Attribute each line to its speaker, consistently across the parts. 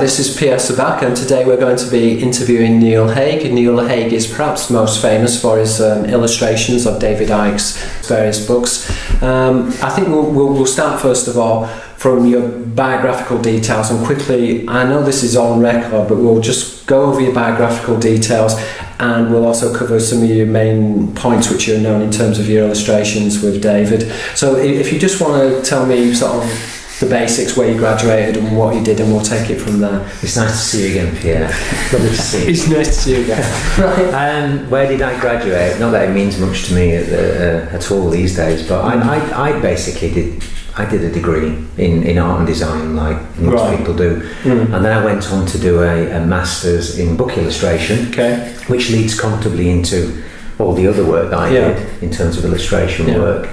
Speaker 1: Hi, this is Pierre Sabak, and today we're going to be interviewing Neil Hague. Neil Hague is perhaps most famous for his um, illustrations of David Icke's various books. Um, I think we'll, we'll, we'll start first of all from your biographical details and quickly, I know this is on record, but we'll just go over your biographical details and we'll also cover some of your main points which are known in terms of your illustrations with David. So if you just want to tell me sort of the basics, where you graduated and what you did, and we'll take it from there.
Speaker 2: It's nice to see you again, Pierre. Lovely to see you.
Speaker 1: it's nice to see you again.
Speaker 2: right. Um, where did I graduate? Not that it means much to me at, uh, at all these days, but mm. I, I, I, basically did. I did a degree in, in art and design, like most right. people do, mm. and then I went on to do a, a master's in book illustration,
Speaker 1: okay.
Speaker 2: which leads comfortably into all the other work that I yeah. did in terms of illustration yeah. work.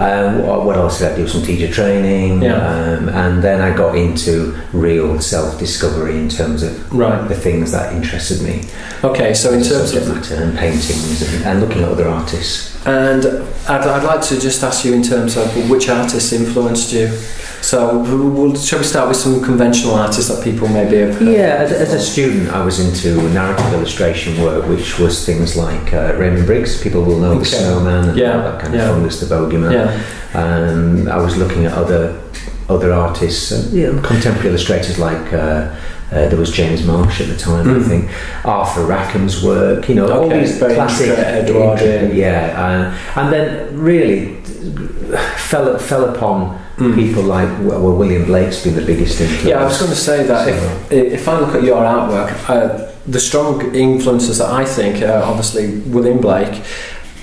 Speaker 2: Um, what else did I do? Some teacher training, yeah. um, and then I got into real self-discovery in terms of right. the things that interested me.
Speaker 1: Okay, so in terms
Speaker 2: of matter and paintings and, and, looking at other artists.
Speaker 1: And I'd, I'd like to just ask you in terms of which artists influenced you. So, we'll, shall we start with some conventional artists that people maybe have heard?
Speaker 2: Yeah, as, as, a student, I was into narrative illustration work, which was things like uh, Raymond Briggs. People will know okay. the Snowman and yeah. that kind of yeah. fungus, the Bogeyman. Yeah. Um, I was looking at other other artists, uh, you know, contemporary illustrators like. Uh, uh, there was James Marsh at the time, mm. I think. Arthur Rackham's work, you know, okay, all these classic
Speaker 1: Edward,
Speaker 2: yeah, uh, and then really fell fell upon mm. people like well, William Blake's been the biggest influence.
Speaker 1: Yeah, I was going to say that so. if, if I look at your artwork, uh, the strong influences that I think are obviously William Blake.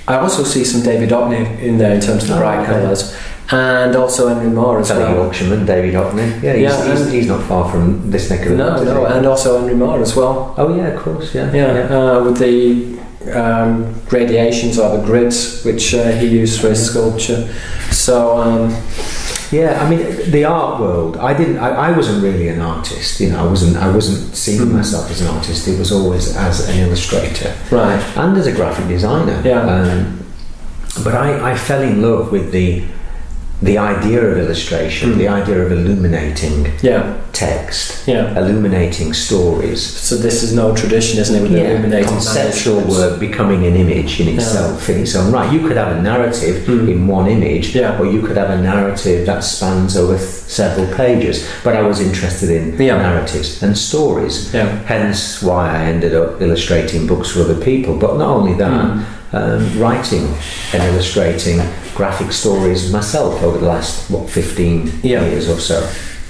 Speaker 1: I also see some David Hockney in there in terms of the oh, bright okay. colours and also Henry Moore as
Speaker 2: Fellow
Speaker 1: well.
Speaker 2: Yorkshireman, David Hockney. Yeah, he's, yeah he's, he's, not far from this neck of the
Speaker 1: No, no, and also Henry Moore as well.
Speaker 2: Oh yeah, of course, yeah.
Speaker 1: Yeah, yeah. Uh, with the um, gradations or the grids which uh, he used for his sculpture. So. Um,
Speaker 2: yeah, I mean the art world. I didn't. I, I wasn't really an artist. You know, I wasn't. I wasn't seeing mm. myself as an artist. It was always as an illustrator,
Speaker 1: right,
Speaker 2: and as a graphic designer.
Speaker 1: Yeah. Um,
Speaker 2: but I, I fell in love with the the idea of illustration, mm. the idea of illuminating
Speaker 1: yeah.
Speaker 2: text,
Speaker 1: yeah.
Speaker 2: illuminating stories.
Speaker 1: So this is no tradition, isn't it? With
Speaker 2: yeah. illuminating conceptual work becoming an image in itself, yeah. in its own right. You could have a narrative mm. in one image,
Speaker 1: yeah.
Speaker 2: or you could have a narrative that spans over th- several pages. But I was interested in narratives and stories.
Speaker 1: Yeah.
Speaker 2: Hence why I ended up illustrating books for other people. But not only that. Mm um, writing and illustrating graphic stories myself over the last what 15 yeah. years or so.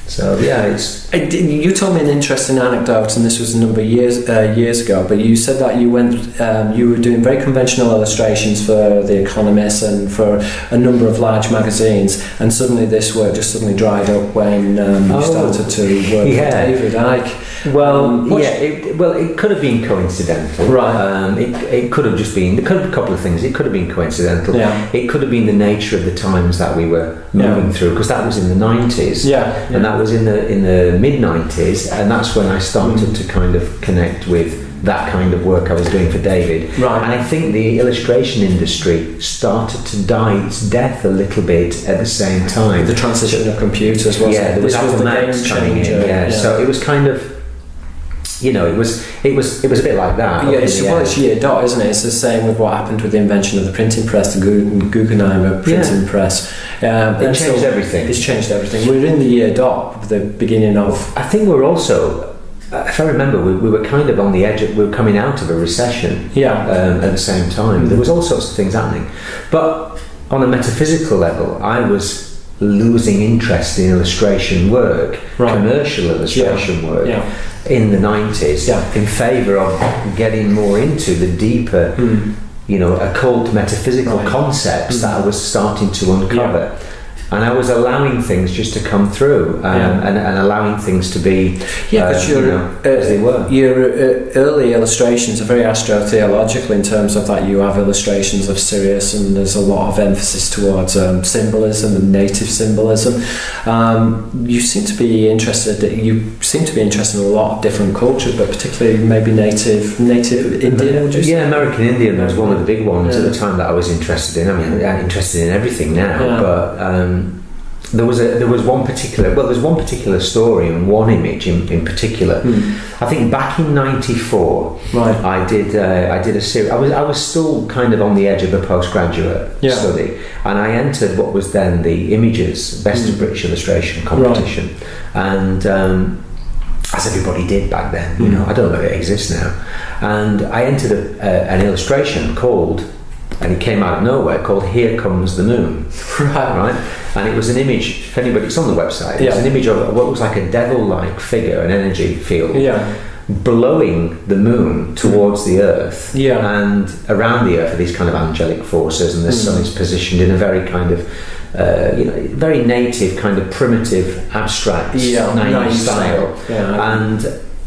Speaker 2: So yeah, it's.
Speaker 1: You told me an interesting anecdote, and this was a number of years uh, years ago. But you said that you went, um, you were doing very conventional illustrations for The Economist and for a number of large magazines, and suddenly this work just suddenly dried up when um, you oh, started to work yeah. for David Icke.
Speaker 2: Well, um, yeah, it, well, it could have been coincidental.
Speaker 1: Right.
Speaker 2: Um, it, it could have just been, there could have a couple of things. It could have been coincidental.
Speaker 1: Yeah.
Speaker 2: It could have been the nature of the times that we were moving yeah. through, because that was in the 90s.
Speaker 1: Yeah. yeah.
Speaker 2: And that was in the, in the mid 90s, and that's when I started mm. to kind of connect with that kind of work I was doing for David.
Speaker 1: Right.
Speaker 2: And I think the illustration industry started to die its death a little bit at the same time.
Speaker 1: The transition of computers, wasn't
Speaker 2: yeah,
Speaker 1: it?
Speaker 2: This was the Macs coming in. Yeah. yeah. So it was kind of you know, it was it was it was a bit like that.
Speaker 1: Yeah, it's, well, it's year dot, isn't it? It's the same with what happened with the invention of the printing press, the Guggenheim printing yeah. press.
Speaker 2: Um, it changed so everything.
Speaker 1: It's changed everything. We're in the year dot, the beginning of.
Speaker 2: I think we're also. If I remember, we, we were kind of on the edge. Of, we were coming out of a recession.
Speaker 1: Yeah.
Speaker 2: Um, at the same time, there was all sorts of things happening, but on a metaphysical level, I was losing interest in illustration work, right. commercial illustration
Speaker 1: yeah.
Speaker 2: work.
Speaker 1: Yeah
Speaker 2: in the 90s
Speaker 1: yeah.
Speaker 2: in favour of getting more into the deeper,
Speaker 1: mm.
Speaker 2: you know, occult metaphysical right. concepts mm. that I was starting to uncover. Yeah and I was allowing things just to come through um, yeah. and, and, allowing things to be
Speaker 1: yeah, uh,
Speaker 2: you know, uh, as they were.
Speaker 1: Your uh, early illustrations are very astrotheological in terms of that you have illustrations of Sirius and there's a lot of emphasis towards um, symbolism and native symbolism. Um, you seem to be interested. You seem to be interested in a lot of different cultures, but particularly maybe native native Indian.
Speaker 2: Yeah, American Indian was one of the big ones yeah. at the time that I was interested in. I mean, I'm interested in everything now, but. There was a there was one particular well there's one particular story and one image in, in particular mm. I think back in 94 right. I did uh, I did a series I was I was still kind of on the edge of a postgraduate yeah. study and I entered what was then the images best mm. of British illustration competition right. and um, as everybody did back then you mm. know I don't know if it exists now and I entered a, a, an illustration called and it came out of nowhere called Here Comes the Moon. Right. right? And it was an image, if anybody, it's on the website, yeah. it's an image of what was like a devil like figure, an energy field. Yeah. Blowing the moon towards the earth, yeah. and around the earth are these kind of angelic forces, and the mm. sun is positioned in a very kind of uh, you know, very native, kind of primitive, abstract, yeah, naive style. style. Yeah, and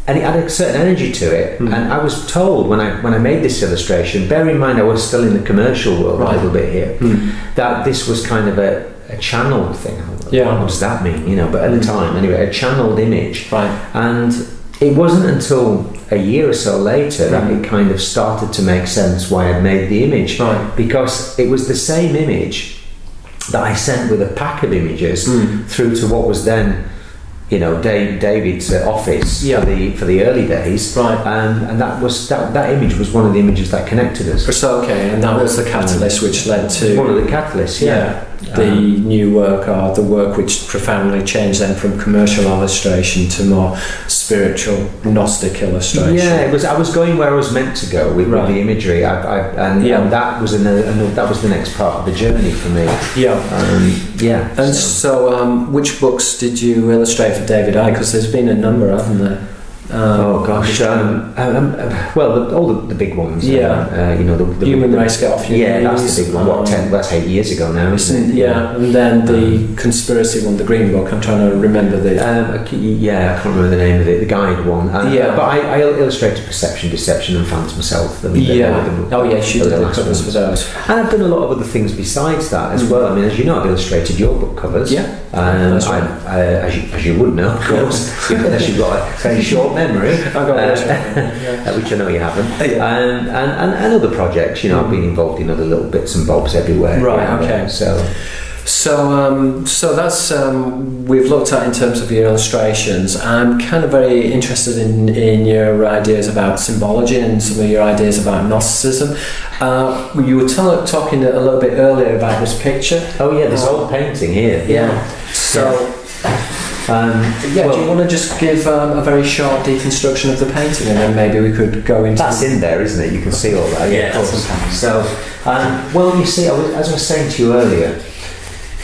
Speaker 2: and it had a certain energy to it. Mm. And I was told when I when I made this illustration, bear in mind I was still in the commercial world right. a little bit here, mm. that this was kind of a, a channeled thing. Yeah. What does that mean? You know, but at the hmm. time, anyway, a channeled image. Right. And it wasn't until a year or so later mm. that it kind of started to make sense why I'd made the image. Right. Because it was the same image that I sent with a pack of images mm. through to what was then you know Dave, David's office yeah. for the for the early days, right? And and that was that that image was one of the images that connected us.
Speaker 1: So okay, and that was the catalyst which led to
Speaker 2: one of the catalysts, yeah.
Speaker 1: yeah the um, new work or the work which profoundly changed then from commercial illustration to more spiritual Gnostic illustration.
Speaker 2: Yeah, it was. I was going where I was meant to go with, right. with the imagery, I, I, and, yeah. and, that was that was the next part of the journey for me.
Speaker 1: Yeah,
Speaker 2: um, yeah.
Speaker 1: And so, so um, which books did you illustrate for David Icke? Because there's been a number, haven't there?
Speaker 2: Um, oh gosh, um, um, um, well, the, all the, the, big ones.
Speaker 1: Yeah,
Speaker 2: uh, you know the,
Speaker 1: the human race get off
Speaker 2: Yeah, knees. that's the big one. What ten? That's eight years ago now, isn't
Speaker 1: it? Yeah, and then the um, conspiracy one, the green book. I'm trying to remember the.
Speaker 2: Um, yeah, I can't remember the name of it. The guide one. Uh, yeah, but I, I, illustrated perception, deception, and phantom self.
Speaker 1: yeah. The, oh yeah, she did the covers for those.
Speaker 2: And I've done a lot of other things besides that as mm. well. I mean, as you know, I've illustrated your book covers.
Speaker 1: Yeah,
Speaker 2: and right. I, I, as, you, as you would know, of course, unless you've got a very short memory.
Speaker 1: I've got
Speaker 2: uh, which I know you haven't. Yeah. And, and, and, and, other projects, you know, I've been involved in other little bits and bobs everywhere.
Speaker 1: Right, okay.
Speaker 2: So.
Speaker 1: So, um, so that's um, we've looked at in terms of your illustrations. I'm kind of very interested in, in your ideas about symbology and some of your ideas about Gnosticism. Uh, you were t- talking a little bit earlier about this picture.
Speaker 2: Oh yeah, this old painting here.
Speaker 1: Yeah. So. Um, yeah, well, do you want to just give um, a very sharp deconstruction of the painting and then maybe we could go into.
Speaker 2: That's in there, isn't it? You can see all that.
Speaker 1: Yeah.
Speaker 2: So, um, well, you see, was, as I was saying to you earlier,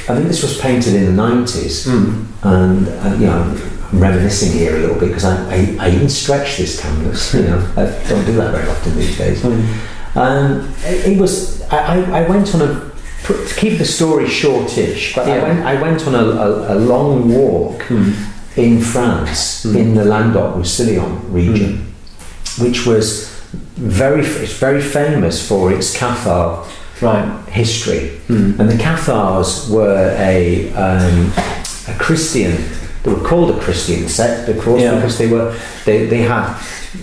Speaker 2: I think this was painted in the 90s, mm. and, and, you know, I'm reminiscing here a little bit because I, I, I, even stretch this canvas, you know, I don't do that very often these days. Mm. And it, it was, I, I went on a to keep the story shortish, but yeah. I, went, I went on a, a, a long walk mm. in France, mm. in the Languedoc-Roussillon region, mm. which was very, it's very famous for its Cathar right. history. Hmm. And the Cathars were a, um, a Christian, they were called a Christian sect, of course, yeah. because they were they, they had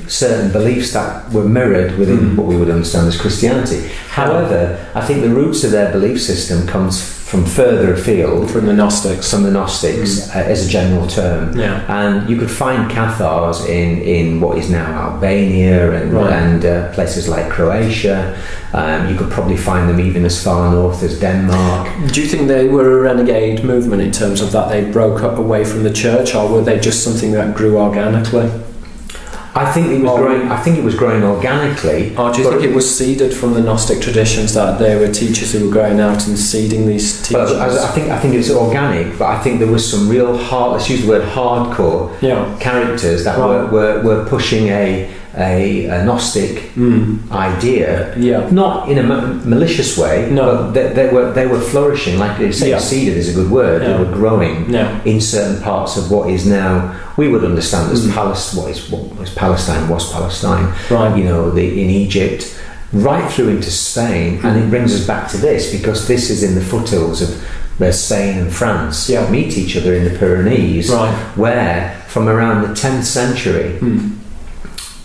Speaker 2: certain beliefs that were mirrored within mm. what we would understand as Christianity. However, I think the roots of their belief system comes from further afield
Speaker 1: from the Gnostics.
Speaker 2: From the Gnostics, mm. uh, as a general term.
Speaker 1: Yeah.
Speaker 2: And you could find Cathars in, in what is now Albania and, right. and uh, places like Croatia. Um, you could probably find them even as far north as Denmark.
Speaker 1: Do you think they were a renegade movement in terms of that they broke up away from the church, or were they just something that grew organically?
Speaker 2: I think it was or, growing. I think it was growing organically.
Speaker 1: Or do you think it was seeded from the Gnostic traditions that there were teachers who were going out and seeding these teachings?
Speaker 2: I, I think I think it's organic, but I think there was some real hard. Let's use the word hardcore yeah. characters that right. were, were, were pushing a a, a Gnostic mm. idea,
Speaker 1: yeah.
Speaker 2: not in a malicious way,
Speaker 1: no.
Speaker 2: but they, they, were they were flourishing. Like they say, yeah. seeded is a good word. Yeah. They were growing
Speaker 1: yeah.
Speaker 2: in certain parts of what is now we would understand as mm. Palestine. What is what was Palestine was Palestine.
Speaker 1: Right.
Speaker 2: You know, the, in Egypt, right through into Spain, mm. and it brings us back to this because this is in the foothills of where Spain and France
Speaker 1: yeah.
Speaker 2: meet each other in the Pyrenees,
Speaker 1: right.
Speaker 2: where from around the 10th century
Speaker 1: mm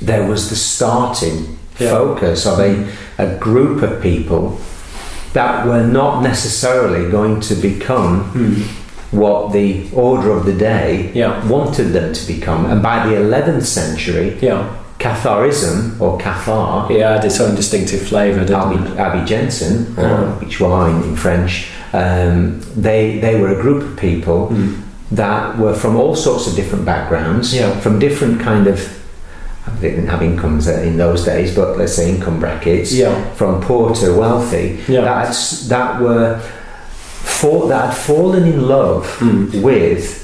Speaker 2: there was the starting yeah. focus of a, a group of people that were not necessarily going to become
Speaker 1: mm.
Speaker 2: what the order of the day
Speaker 1: yeah.
Speaker 2: wanted them to become. And by the 11th century,
Speaker 1: yeah.
Speaker 2: Catharism or Cathar,
Speaker 1: it had its own distinctive flavour, didn't
Speaker 2: Albigensian, or uh-huh. which wine in French, um, they, they were a group of people mm. that were from all sorts of different backgrounds,
Speaker 1: yeah.
Speaker 2: from different kind of they didn't have incomes in those days, but let's say income brackets
Speaker 1: yeah.
Speaker 2: from poor to wealthy
Speaker 1: yeah.
Speaker 2: that that were for, that had fallen in love
Speaker 1: mm.
Speaker 2: with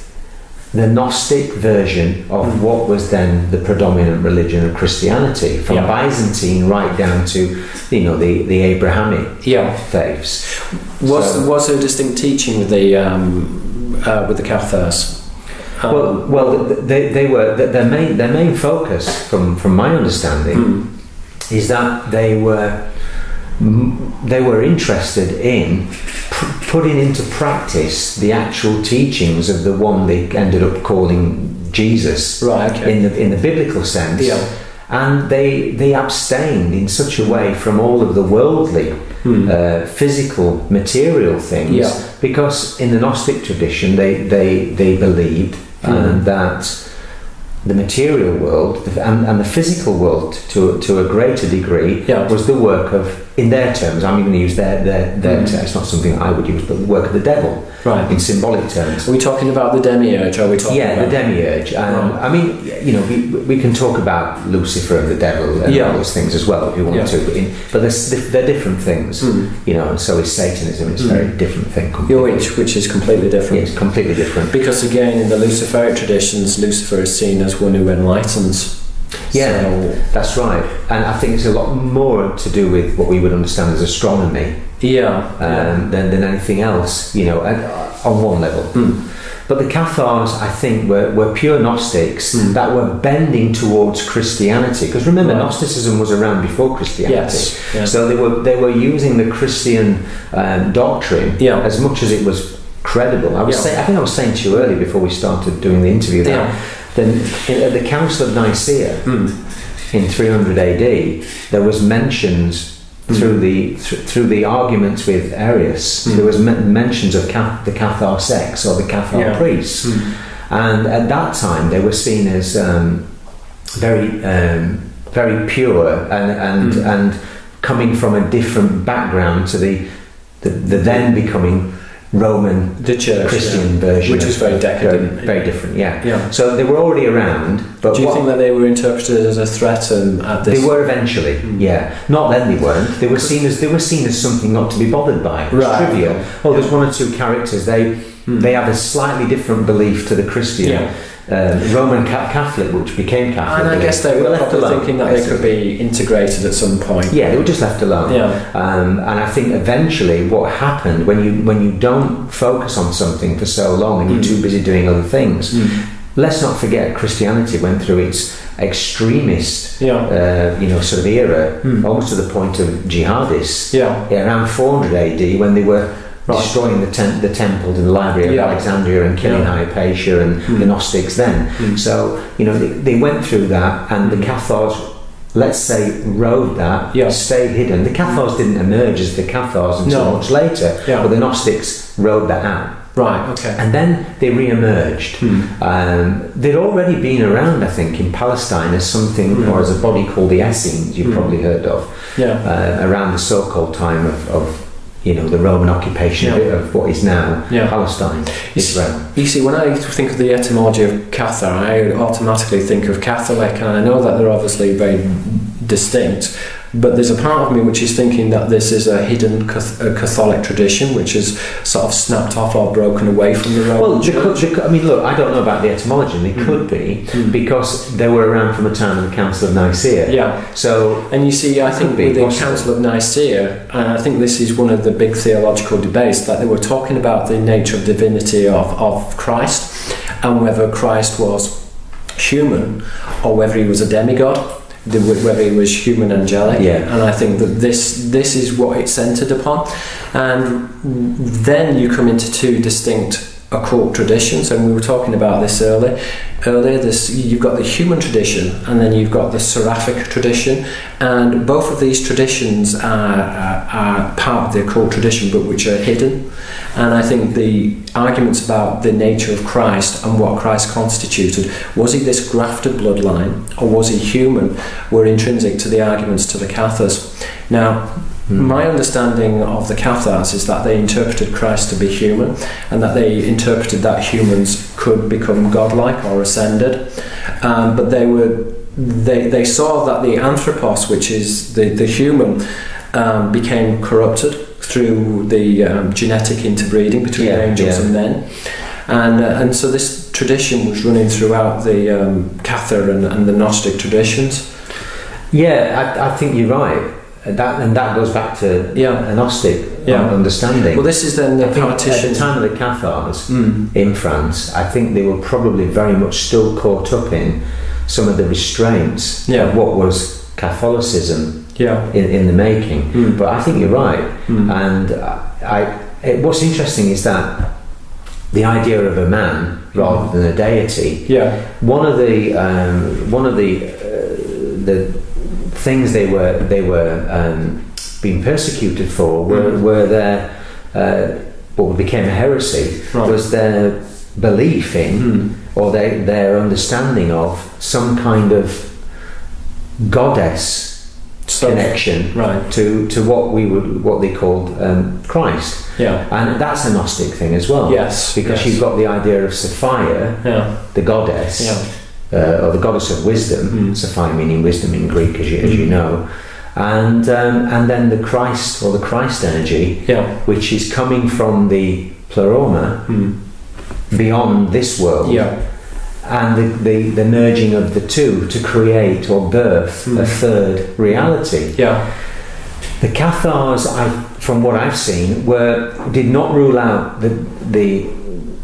Speaker 2: the Gnostic version of mm. what was then the predominant religion of Christianity, from
Speaker 1: yeah.
Speaker 2: Byzantine right down to you know the the Abrahamic
Speaker 1: yeah.
Speaker 2: faiths.
Speaker 1: Was so, was there a distinct teaching with the um, uh, with the Cathars?
Speaker 2: Um, well, well, they, they were their main their main focus, from from my understanding,
Speaker 1: mm.
Speaker 2: is that they were they were interested in putting into practice the actual teachings of the one they ended up calling Jesus,
Speaker 1: right? Okay.
Speaker 2: In the in the biblical sense,
Speaker 1: yeah.
Speaker 2: And they they abstained in such a way from all of the worldly,
Speaker 1: hmm.
Speaker 2: uh, physical, material things,
Speaker 1: yeah.
Speaker 2: because in the Gnostic tradition they they they believed mm. that the material world and, and the physical world to, to a greater degree
Speaker 1: yeah.
Speaker 2: was the work of in their terms, I'm even going to use their, their, their mm. it's not something I would use, but the work of the devil,
Speaker 1: right.
Speaker 2: in symbolic terms.
Speaker 1: Are we talking about the demiurge? Are we talking
Speaker 2: yeah,
Speaker 1: about?
Speaker 2: the demiurge. Um, right. I mean, you know, we, we can talk about Lucifer and the devil and
Speaker 1: yeah.
Speaker 2: all those things as well if you want
Speaker 1: yeah.
Speaker 2: to, but, in, but they're, they're different things,
Speaker 1: mm.
Speaker 2: you know, and so is Satanism, it's a very different thing.
Speaker 1: Which, which is completely different.
Speaker 2: Yeah, it's completely different.
Speaker 1: Because again, in the Luciferic traditions, Lucifer is seen as one who enlightens
Speaker 2: yeah, so, that's right. And I think it's a lot more to do with what we would understand as astronomy.
Speaker 1: Yeah.
Speaker 2: Um, yeah. Than, than anything else, you know, on one level.
Speaker 1: Mm.
Speaker 2: But the Cathars, I think, were, were pure Gnostics
Speaker 1: mm.
Speaker 2: that were bending towards Christianity. Because remember,
Speaker 1: right.
Speaker 2: Gnosticism was around before Christianity.
Speaker 1: Yes. yes.
Speaker 2: So they were they were using the Christian um, doctrine
Speaker 1: yeah.
Speaker 2: as much as it was credible. I was
Speaker 1: yeah.
Speaker 2: say, I think I was saying to you earlier before we started doing the interview that
Speaker 1: yeah.
Speaker 2: Then at the Council of Nicaea
Speaker 1: mm.
Speaker 2: in 300 AD, there was mentions Mm. through the th- through the arguments with Arius.
Speaker 1: Mm.
Speaker 2: There was m- mentions of the Cathar sects or the Cathar
Speaker 1: yeah.
Speaker 2: priests,
Speaker 1: mm.
Speaker 2: and at that time they were seen as um, very um, very pure and and
Speaker 1: hmm.
Speaker 2: and coming from a different background to the the, the then becoming Roman
Speaker 1: the church,
Speaker 2: Christian
Speaker 1: yeah.
Speaker 2: version,
Speaker 1: which was very decadent,
Speaker 2: very, very, different. Yeah.
Speaker 1: yeah.
Speaker 2: So they were already around, but
Speaker 1: do you
Speaker 2: what,
Speaker 1: think that they were interpreted as a threat at this?
Speaker 2: They were eventually. Mm. Yeah. Not then they weren't. They were seen as they were seen as something not to be bothered by. It was
Speaker 1: right.
Speaker 2: trivial. Oh,
Speaker 1: yeah.
Speaker 2: there's one or two characters. They
Speaker 1: mm.
Speaker 2: they have a slightly different belief to the Christian.
Speaker 1: Yeah
Speaker 2: uh, Roman Catholic, which became Catholic.
Speaker 1: And I guess they were left alone, thinking that basically. they could be integrated at some point.
Speaker 2: Yeah, they were just left alone.
Speaker 1: Yeah.
Speaker 2: Um, and I think eventually, what happened when you when you don't focus on something for so long and you're mm. too busy doing other things.
Speaker 1: Mm.
Speaker 2: Let's not forget, Christianity went through its extremist,
Speaker 1: yeah.
Speaker 2: uh, you know, sort of era,
Speaker 1: mm.
Speaker 2: almost to the point of jihadists.
Speaker 1: Yeah.
Speaker 2: Around 400 AD, when they were right. destroying the, tem- the temples and the library of
Speaker 1: yeah.
Speaker 2: Alexandria and killing yeah. Hypatia and
Speaker 1: mm.
Speaker 2: the Gnostics then.
Speaker 1: Mm.
Speaker 2: So, you know, they, they, went through that and the hmm. Cathars, let's say, rode that,
Speaker 1: yeah.
Speaker 2: stayed hidden. The Cathars didn't emerge as the Cathars until
Speaker 1: no.
Speaker 2: much later,
Speaker 1: yeah.
Speaker 2: but the Gnostics rode that out.
Speaker 1: Right, okay.
Speaker 2: And then they re emerged.
Speaker 1: Hmm.
Speaker 2: Um, they'd already been around, I think, in Palestine as something,
Speaker 1: mm.
Speaker 2: or as a body called the Essenes, you've
Speaker 1: mm.
Speaker 2: probably heard of,
Speaker 1: yeah.
Speaker 2: uh, around the so called time of, of you know the Roman occupation
Speaker 1: yeah.
Speaker 2: of what is now
Speaker 1: yeah.
Speaker 2: Palestine, Israel.
Speaker 1: You see, when I think of the etymology of Cathar, I automatically think of Catholic, and I know that they're obviously very distinct. But there's a part of me which is thinking that this is a hidden Catholic tradition, which is sort of snapped off or broken away from the Roman
Speaker 2: well,
Speaker 1: Church.
Speaker 2: Could, I mean, look, I don't know about the etymology. They mm. could be
Speaker 1: mm.
Speaker 2: because they were around from the time of the Council of Nicaea.
Speaker 1: Yeah.
Speaker 2: So,
Speaker 1: and you see, I think with the. Council of Nicaea, and I think this is one of the big theological debates that they were talking about the nature of divinity of, of Christ and whether Christ was human or whether he was a demigod the, whether he was human angelic.
Speaker 2: Yeah.
Speaker 1: And I think that this this is what it's centered upon. And then you come into two distinct occult traditions, and we were talking about this earlier. Earlier, this you've got the human tradition, and then you've got the seraphic tradition, and both of these traditions are, are, are part of the occult tradition, but which are hidden. And I think the arguments about the nature of Christ and what Christ constituted was he this grafted bloodline or was he human were intrinsic to the arguments to the Cathars. Now, Mm. My understanding of the Cathars is that they interpreted Christ to be human and that they interpreted that humans could become godlike or ascended. Um, but they were they, they saw that the anthropos, which is the, the human, um, became corrupted through the um, genetic interbreeding between yeah, angels yeah. and men. And, uh, and so this tradition was running throughout the um, Cathar and, and the Gnostic traditions.
Speaker 2: Yeah, I, I think you're right and that and that goes back to yeah. a Gnostic yeah. understanding.
Speaker 1: Well, this is then the partition.
Speaker 2: At the time of the Cathars mm. in France, I think they were probably very much still caught up in some of the restraints yeah. of what was Catholicism yeah. in, in the making. Mm. But I think you're right. Mm. And I, it, what's interesting is that the idea of a man rather than a deity.
Speaker 1: Yeah.
Speaker 2: One of the um, one of the uh, the things they were they were um, being persecuted for were, mm. were their uh, what became a heresy right. was their belief in mm. or their, their understanding of some kind of goddess connection
Speaker 1: right.
Speaker 2: to, to what we would what they called um, Christ.
Speaker 1: Yeah.
Speaker 2: And that's a Gnostic thing as well.
Speaker 1: Yes.
Speaker 2: Because
Speaker 1: yes.
Speaker 2: you've got the idea of Sophia,
Speaker 1: yeah.
Speaker 2: the goddess.
Speaker 1: Yeah
Speaker 2: uh, or the goddess of wisdom, mm. Sophia meaning wisdom in Greek, as you, as you hmm. know, and um, and then the Christ or the Christ energy,
Speaker 1: yeah.
Speaker 2: which is coming from the pleroma
Speaker 1: mm.
Speaker 2: beyond this world,
Speaker 1: yeah.
Speaker 2: and the, the, the merging of the two to create or birth mm. a third reality.
Speaker 1: Yeah.
Speaker 2: The Cathars, I, from what I've seen, were did not rule out the the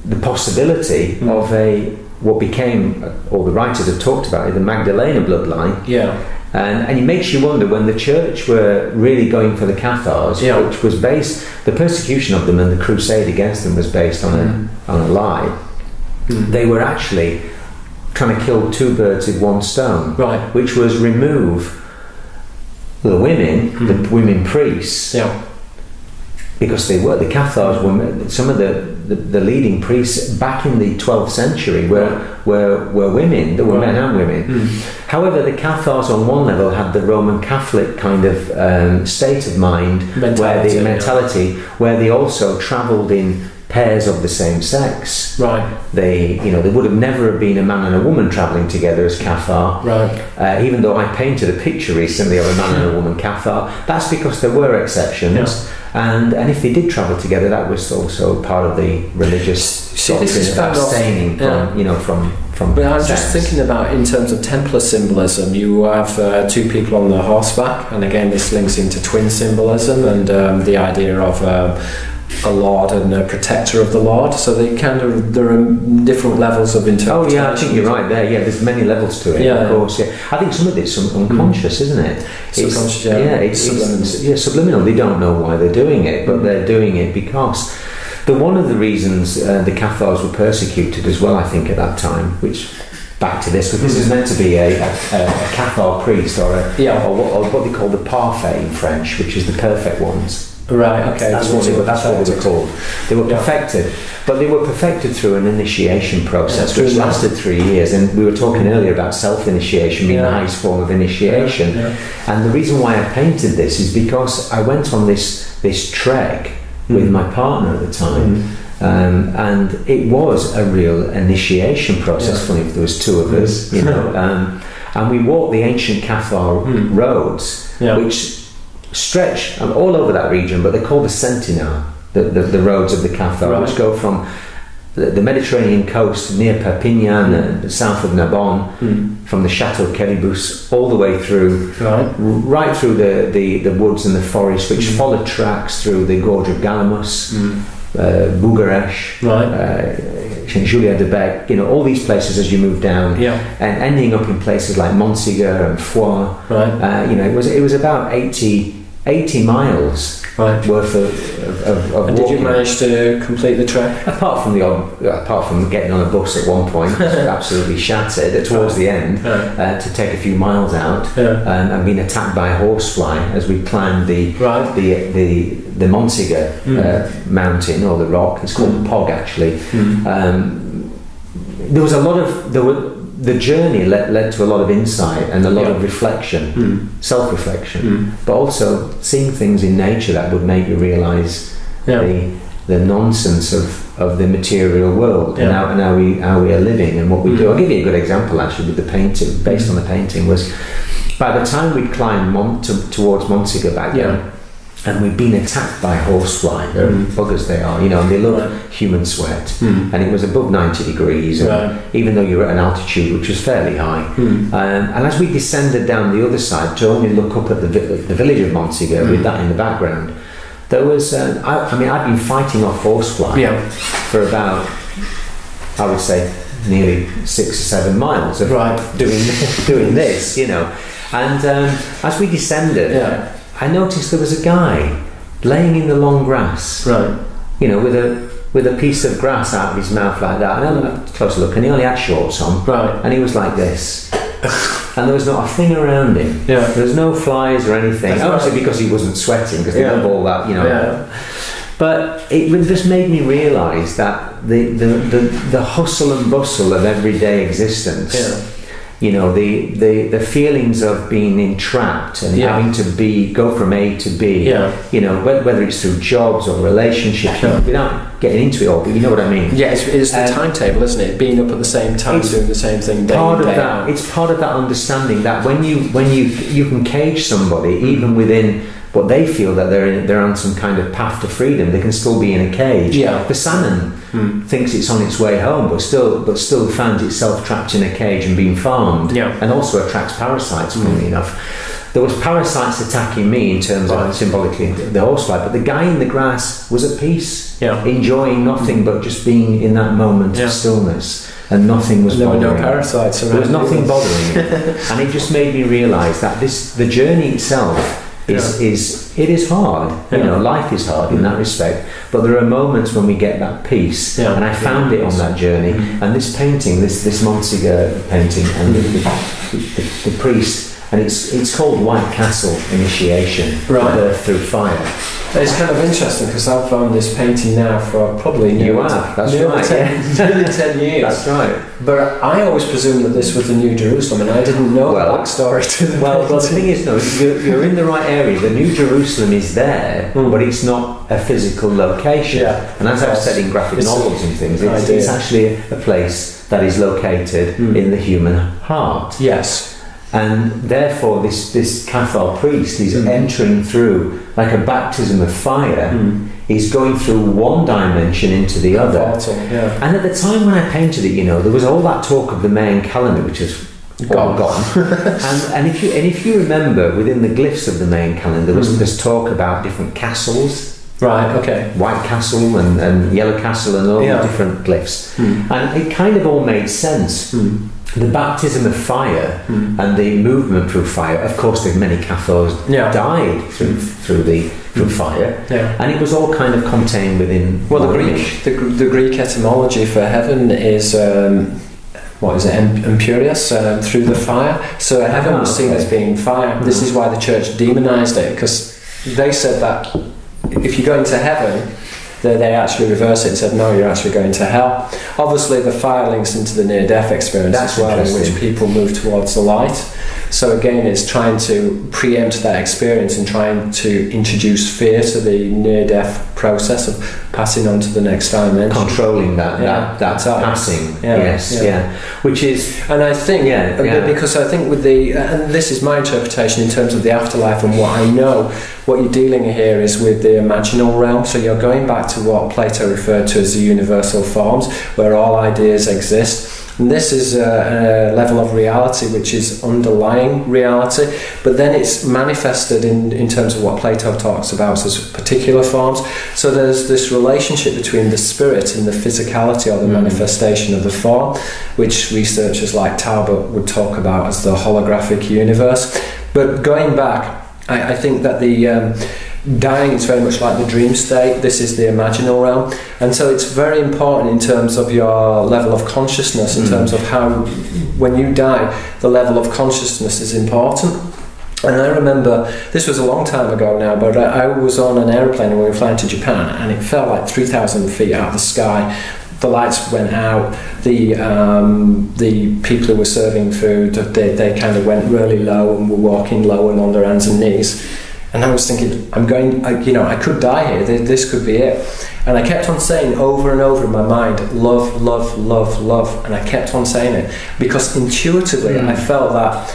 Speaker 2: the possibility hmm. of a what became, all the writers have talked about it, the Magdalena bloodline.
Speaker 1: Yeah.
Speaker 2: And, and it makes you wonder when the church were really going for the Cathars,
Speaker 1: yeah.
Speaker 2: which was based, the persecution of them and the crusade against them was based on, mm. a, on a lie. Mm. They were actually trying to kill two birds with one stone,
Speaker 1: right.
Speaker 2: which was remove the women, mm. the women priests,
Speaker 1: yeah
Speaker 2: because they were the Cathars were some of the, the, the, leading priests back in the 12th century were were, were women there were right. men and women
Speaker 1: mm.
Speaker 2: however the Cathars on one level had the Roman Catholic kind of um, state of mind
Speaker 1: mentality,
Speaker 2: where the mentality yeah. where they also travelled in pairs of the same sex.
Speaker 1: Right.
Speaker 2: They, you know, there would have never been a man and a woman travelling together as Cathar.
Speaker 1: Right.
Speaker 2: Uh, even though I painted a picture recently of a man and a woman Cathar, that's because there were exceptions. Yeah. And and if they did travel together, that was also part of the religious
Speaker 1: See, this is
Speaker 2: abstaining from, yeah. you know, from from.
Speaker 1: But I'm just thinking about in terms of Templar symbolism. You have uh, two people on the horseback, and again, this links into twin symbolism and um, the idea of. Uh, a lord and a protector of the lord. So they kind of there are different levels of interpretation.
Speaker 2: Oh yeah, I think you're right there. Yeah, there's many levels to it. Yeah, of course. Yeah, I think some of it's unconscious, mm. isn't it?
Speaker 1: Subconscious. yeah,
Speaker 2: yeah, it's, subliminal. It's, yeah, subliminal. They don't know why they're doing it, but mm. they're doing it because. The one of the reasons uh, the Cathars were persecuted as well, I think, at that time, which back to this because this is meant to be a, a, a Cathar priest or a,
Speaker 1: yeah.
Speaker 2: or, what, or what they call the parfait in French, which is the perfect ones.
Speaker 1: Right. Okay.
Speaker 2: That's what they were. That's what they were called. They were perfected, yeah. but they were perfected through an initiation process yeah, which lasted three years. And we were talking earlier about self-initiation being yeah. the highest form of initiation. And the reason why I painted this is because I went on this this trek mm. with my partner at the time. Mm. Um, and it was a real initiation process. Funny if there was two of mm. us, you know. Um, and we walked the ancient Cathar mm. roads, which stretch all over that region, but they're called the Sentinel, the, the, the roads of the Cathar, right. which go from the, the, Mediterranean coast near Perpignan, mm. south of Narbonne,
Speaker 1: mm.
Speaker 2: from the Chateau Quéribus all the way through,
Speaker 1: right,
Speaker 2: right through the, the, the woods and the forest, which mm. follow tracks through the gorge of Galamus,
Speaker 1: mm.
Speaker 2: uh, Bugarach,
Speaker 1: right.
Speaker 2: uh, Julia de Bec, you know, all these places as you move down,
Speaker 1: yeah.
Speaker 2: and ending up in places like Montségur and Foix.
Speaker 1: Right.
Speaker 2: Uh, you know, it was it was about eighty 80 miles right. worth of, of, of
Speaker 1: And did you manage to complete the trek?
Speaker 2: Apart from the odd, apart from getting on a bus at one point, absolutely shattered towards the end, yeah. uh, to take a few miles out, yeah. and, and being attacked by a horsefly as we climbed the right. the the the mm. uh, mountain or the rock. It's called mm. Pog actually. Mm. Um, there was a lot of there were the journey led, led to a lot of insight and a lot yeah. of reflection, mm. self reflection, mm. but also seeing things in nature that would make you realize yeah. the, the nonsense of, of the material world yeah. and, how, and how, we, how we are living and what we mm. do. I'll give you a good example actually with the painting, based on the painting, was by the time we'd climbed Mont- to, towards Montségur back then and we've been attacked by horsefly. They're mm. buggers they are, you know, and they love right. human sweat. Mm. And it was above 90 degrees, right. even though you're at an altitude which was fairly high. Mm. Um, and as we descended down the other side to only look up at the, the village of Montségur with hmm. that in the background, there was, uh, I, I, mean, I'd been fighting off horsefly yeah. for about, I would say, nearly six or seven miles of right. doing, doing this, you know. And um, as we descended, yeah I noticed there was a guy laying in the long grass.
Speaker 1: Right.
Speaker 2: You know, with a with a piece of grass out of his mouth like that. And I had a close look, and he only had shorts on.
Speaker 1: Right.
Speaker 2: And he was like this. and there was not a thing around him.
Speaker 1: Yeah.
Speaker 2: There was no flies or anything. That's Obviously, right. because he wasn't sweating, because they yeah. love all that, you know.
Speaker 1: Yeah.
Speaker 2: But it just made me realise that the, the, the, the, hustle and bustle of everyday existence yeah you know the, the the feelings of being entrapped and yeah. having to be go from A to B
Speaker 1: yeah.
Speaker 2: you know whether it's through jobs or relationships yeah. without getting into it all but you know what I mean
Speaker 1: yeah it's, it's the um, timetable isn't it being up at the same time doing the same thing day
Speaker 2: part
Speaker 1: of
Speaker 2: that
Speaker 1: out.
Speaker 2: it's part of that understanding that when you when you you can cage somebody mm. even within but they feel that they're in, they're on some kind of path to freedom. They can still be in a cage.
Speaker 1: Yeah.
Speaker 2: The salmon hmm. thinks it's on its way home, but still but still finds itself trapped in a cage and being farmed.
Speaker 1: Yeah.
Speaker 2: And also attracts parasites. Hmm. Funnily enough, there was parasites attacking me in terms right. of symbolically the horsefly, but the guy in the grass was at peace,
Speaker 1: yeah.
Speaker 2: enjoying nothing but just being in that moment yeah. of stillness and nothing was
Speaker 1: there
Speaker 2: bothering.
Speaker 1: were no parasites
Speaker 2: around. There was nothing bothering and it just made me realise that this the journey itself is, yeah. is it is hard. Yeah. You know, life is hard in that respect. But there are moments when we get that peace, yeah. and I found it on that journey. Mm-hmm. And this painting, this this Montségur painting, and the, the, the, the, priest, and it's it's called White Castle Initiation,
Speaker 1: right.
Speaker 2: Birth through Fire.
Speaker 1: It's kind of interesting because I've found this painting now for probably
Speaker 2: you have that's right,
Speaker 1: 10, yeah. nearly ten years.
Speaker 2: That's right.
Speaker 1: But I always presumed that this was the New Jerusalem, and I didn't know well, the backstory to the.
Speaker 2: Well,
Speaker 1: well,
Speaker 2: the thing is, no, you're, you're, in the right area. The New Jerusalem is there, mm. but it's not a physical location.
Speaker 1: Yeah,
Speaker 2: and as I've said in graphic it's novels and things, it's, it's, actually a place that is located mm. in the human heart.
Speaker 1: Yes
Speaker 2: and therefore this this Cathar priest is mm. entering through like a baptism of fire. Mm. He's going through one dimension into the other.
Speaker 1: yeah.
Speaker 2: And at the time when I painted it, you know, there was all that talk of the Mayan calendar, which is gone. gone. and, and if you and if you remember, within the glyphs of the Mayan calendar, there was mm. this talk about different castles.
Speaker 1: Right, okay.
Speaker 2: White Castle and, and Yellow Castle and all yeah. the different glyphs.
Speaker 1: Mm.
Speaker 2: And it kind of all made sense.
Speaker 1: Mm
Speaker 2: the baptism of fire mm. and the movement through fire. Of course, the many Cathars
Speaker 1: yeah.
Speaker 2: died through through the through mm. fire,
Speaker 1: yeah.
Speaker 2: and it was all kind of contained within.
Speaker 1: Well, the Greek the, the, Greek etymology for heaven is. Um, what is it, Empyreus, um, through the fire. So heaven was seen okay. as being fire. Mm. This is why the church demonized it, because they said that if you're going into heaven, they, they actually reverse it and said, no, you're actually going to hell. Obviously, the fire links into the near death experience
Speaker 2: That's
Speaker 1: as well, in which people move towards the light. So, again, it's trying to preempt that experience and trying to introduce fear to the near death process of passing on to the next dimension.
Speaker 2: Controlling that, yeah, that, that passing. Yeah, yes, yeah. yeah. Which is.
Speaker 1: And I think, yeah, uh, yeah. because I think with the. Uh, and this is my interpretation in terms of the afterlife and what I know, what you're dealing here is with the imaginal realm. So you're going back to what Plato referred to as the universal forms, where all ideas exist and this is a, a, level of reality which is underlying reality, but then it's manifested in, in terms of what Plato talks about as particular forms. So there's this relationship between the spirit and the physicality or the mm. manifestation of the form, which researchers like Talbot would talk about as the holographic universe. But going back, I, I think that the um, dying is very much like the dream state. This is the imaginal realm, and so it's very important in terms of your level of consciousness. In mm. terms of how, when you die, the level of consciousness is important. And I remember this was a long time ago now, but I, I was on an aeroplane and we were flying to Japan, and it fell like three thousand feet out of the sky the lights went out. The um, the people who were serving food they, they kind of went really low and were walking low and on their hands and knees. And I was thinking, I'm going, I, you know, I could die here. This, could be it. And I kept on saying over and over in my mind, love, love, love, love. And I kept on saying it because intuitively mm. I felt that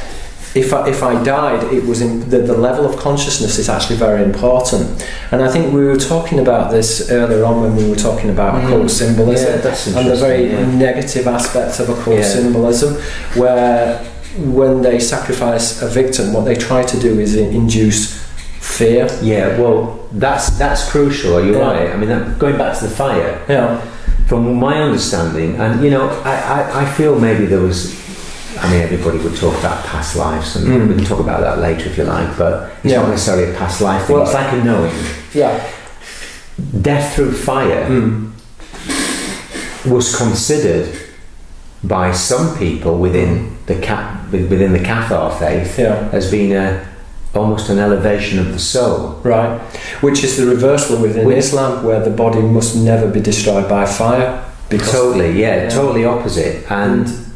Speaker 1: if I, if I died, it was in, the, the level of consciousness is actually very important. And I think we were talking about this earlier on when we were talking about mm. occult symbolism
Speaker 2: yeah,
Speaker 1: and the very yeah. negative aspects of occult yeah. symbolism, where when they sacrifice a victim, what they try to do is induce fear.
Speaker 2: Yeah, well, that's that's crucial. You're yeah. right. I mean, that, going back to the fire.
Speaker 1: Yeah.
Speaker 2: From my understanding, and you know, I, I, I feel maybe there was I mean, everybody would talk about past lives, and mm. we can talk about that later if you like, but it's yeah. not necessarily a past life thing. Well, it's like a knowing.
Speaker 1: Yeah.
Speaker 2: Death through fire mm. was considered by some people within the within the Cathar faith
Speaker 1: yeah.
Speaker 2: as being a almost an elevation of the soul.
Speaker 1: Right. Which is the reversal within Which, Islam, where the body must never be destroyed by fire.
Speaker 2: Totally, yeah, yeah, totally opposite. And mm.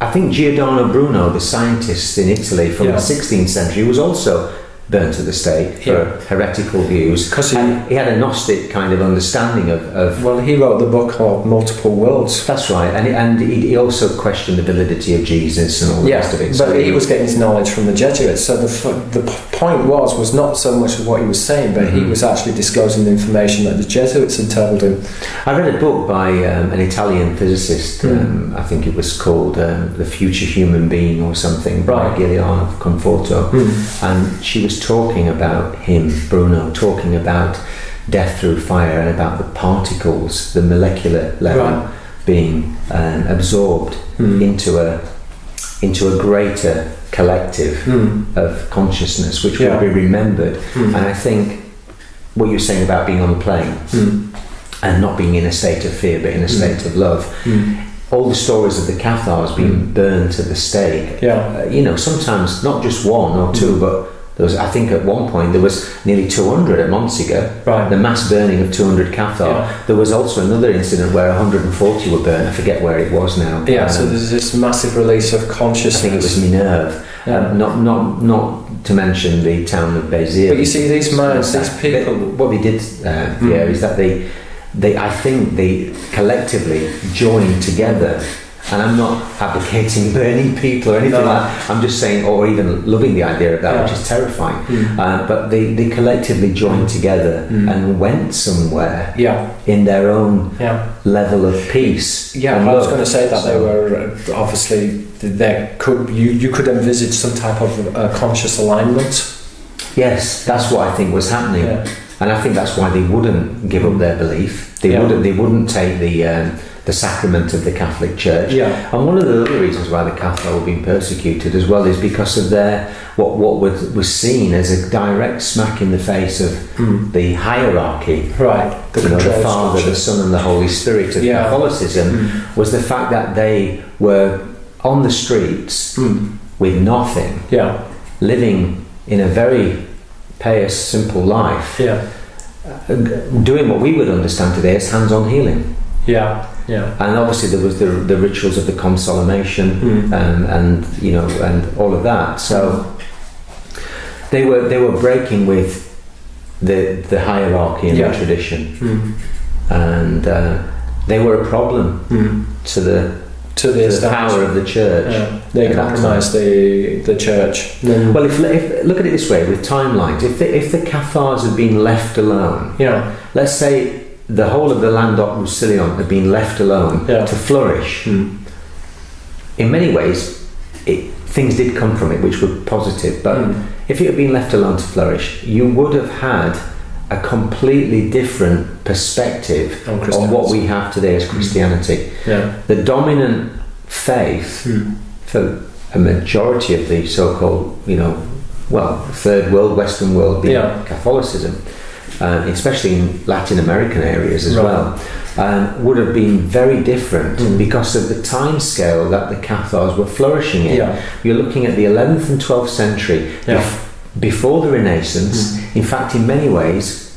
Speaker 2: I think Giordano Bruno, the scientist in Italy from yeah. the 16th century, was also burnt at the stake for yeah. heretical views.
Speaker 1: Because he,
Speaker 2: he, had a Gnostic kind of understanding of, of,
Speaker 1: Well, he wrote the book called Multiple Worlds.
Speaker 2: That's right, and, and he, he also questioned the validity of Jesus and all the
Speaker 1: yeah,
Speaker 2: rest of it.
Speaker 1: So but he, he was getting his knowledge from the Jesuits. So the, the point was was not so much of what he was saying, but mm-hmm. he was actually disclosing the information that the Jesuits had told him.
Speaker 2: I read a book by um, an Italian physicist. Mm. Um, I think it was called um, The Future Human Being or something right. by Giuliana Conforto, mm. and she was talking about him, Bruno, talking about death through fire and about the particles, the molecular level, right. being um, absorbed mm. into a into a greater collective mm. of consciousness, which yeah. will be remembered. Mm. And I think what you're saying about being on the plane mm. and not being in a state of fear, but in a hmm. state of love
Speaker 1: hmm
Speaker 2: all the stories of the Cathars being burned to the stake.
Speaker 1: Yeah.
Speaker 2: Uh, you know, sometimes not just one or two, but there was, I think, at one point there was nearly 200 at Montségur.
Speaker 1: Right.
Speaker 2: The mass burning of 200 Cathar.
Speaker 1: Yeah.
Speaker 2: There was also another incident where 140 were burned. I forget where it was now.
Speaker 1: Yeah. Um, so there's this massive release of consciousness.
Speaker 2: I think it was Minerve. Yeah. Um, not not not to mention the town of Béziers.
Speaker 1: But you see, these minds, these people.
Speaker 2: They, what they did, uh, mm. yeah, is that they they I think they collectively joined together and I'm not advocating burning people or anything no. like that. I'm just saying, or even loving the idea of that, yeah. which is terrifying.
Speaker 1: Mm.
Speaker 2: Uh, but they, they collectively joined together mm. and went somewhere
Speaker 1: yeah.
Speaker 2: in their own
Speaker 1: yeah.
Speaker 2: level of peace.
Speaker 1: Yeah, I was going to say that so, they were uh, obviously there could you you could envisage some type of uh, conscious alignment.
Speaker 2: Yes, that's what I think was happening.
Speaker 1: Yeah.
Speaker 2: And I think that's why they wouldn't give up their belief. They wouldn't. They wouldn't take the um, the sacrament of the Catholic Church.
Speaker 1: Yeah.
Speaker 2: And one of the other reasons why the Catholics were being persecuted as well is because of their what what was, was seen as a direct smack in the face of
Speaker 1: mm.
Speaker 2: the hierarchy.
Speaker 1: Right.
Speaker 2: The, you know, the Father, structure. the Son, and the Holy Spirit of yeah. Catholicism mm. was the fact that they were on the streets
Speaker 1: mm.
Speaker 2: with nothing.
Speaker 1: Yeah.
Speaker 2: Living in a very pious, simple life.
Speaker 1: Yeah.
Speaker 2: Uh, doing what we would understand today as hands-on healing.
Speaker 1: Yeah. Yeah.
Speaker 2: And obviously there was the, the rituals of the consolation
Speaker 1: mm.
Speaker 2: and, and you know and all of that. So they were they were breaking with the the hierarchy and yeah. the tradition,
Speaker 1: mm.
Speaker 2: and uh, they were a problem
Speaker 1: mm.
Speaker 2: to the
Speaker 1: to the,
Speaker 2: to the power of the church.
Speaker 1: Yeah. They compromised the the church.
Speaker 2: Well, if, if, look at it this way with timelines, if the, if the Cathars had been left alone,
Speaker 1: yeah,
Speaker 2: let's say the whole of the Languedoc Roussillon had been left alone
Speaker 1: yeah.
Speaker 2: to flourish.
Speaker 1: Mm.
Speaker 2: In many ways, it, things did come from it which were positive, but
Speaker 1: mm.
Speaker 2: if it had been left alone to flourish, you would have had a completely different perspective
Speaker 1: on,
Speaker 2: on what we have today as Christianity.
Speaker 1: Mm. Yeah.
Speaker 2: The dominant faith
Speaker 1: hmm.
Speaker 2: for a majority of the so-called, you know, well, third world, Western world, being yeah. Catholicism, uh, especially in Latin American areas as right. well, um, would have been very different mm. because of the time scale that the Cathars were flourishing in. Yeah. You're looking at the 11th and 12th century, yeah. bef- before the Renaissance. Mm. In fact, in many ways,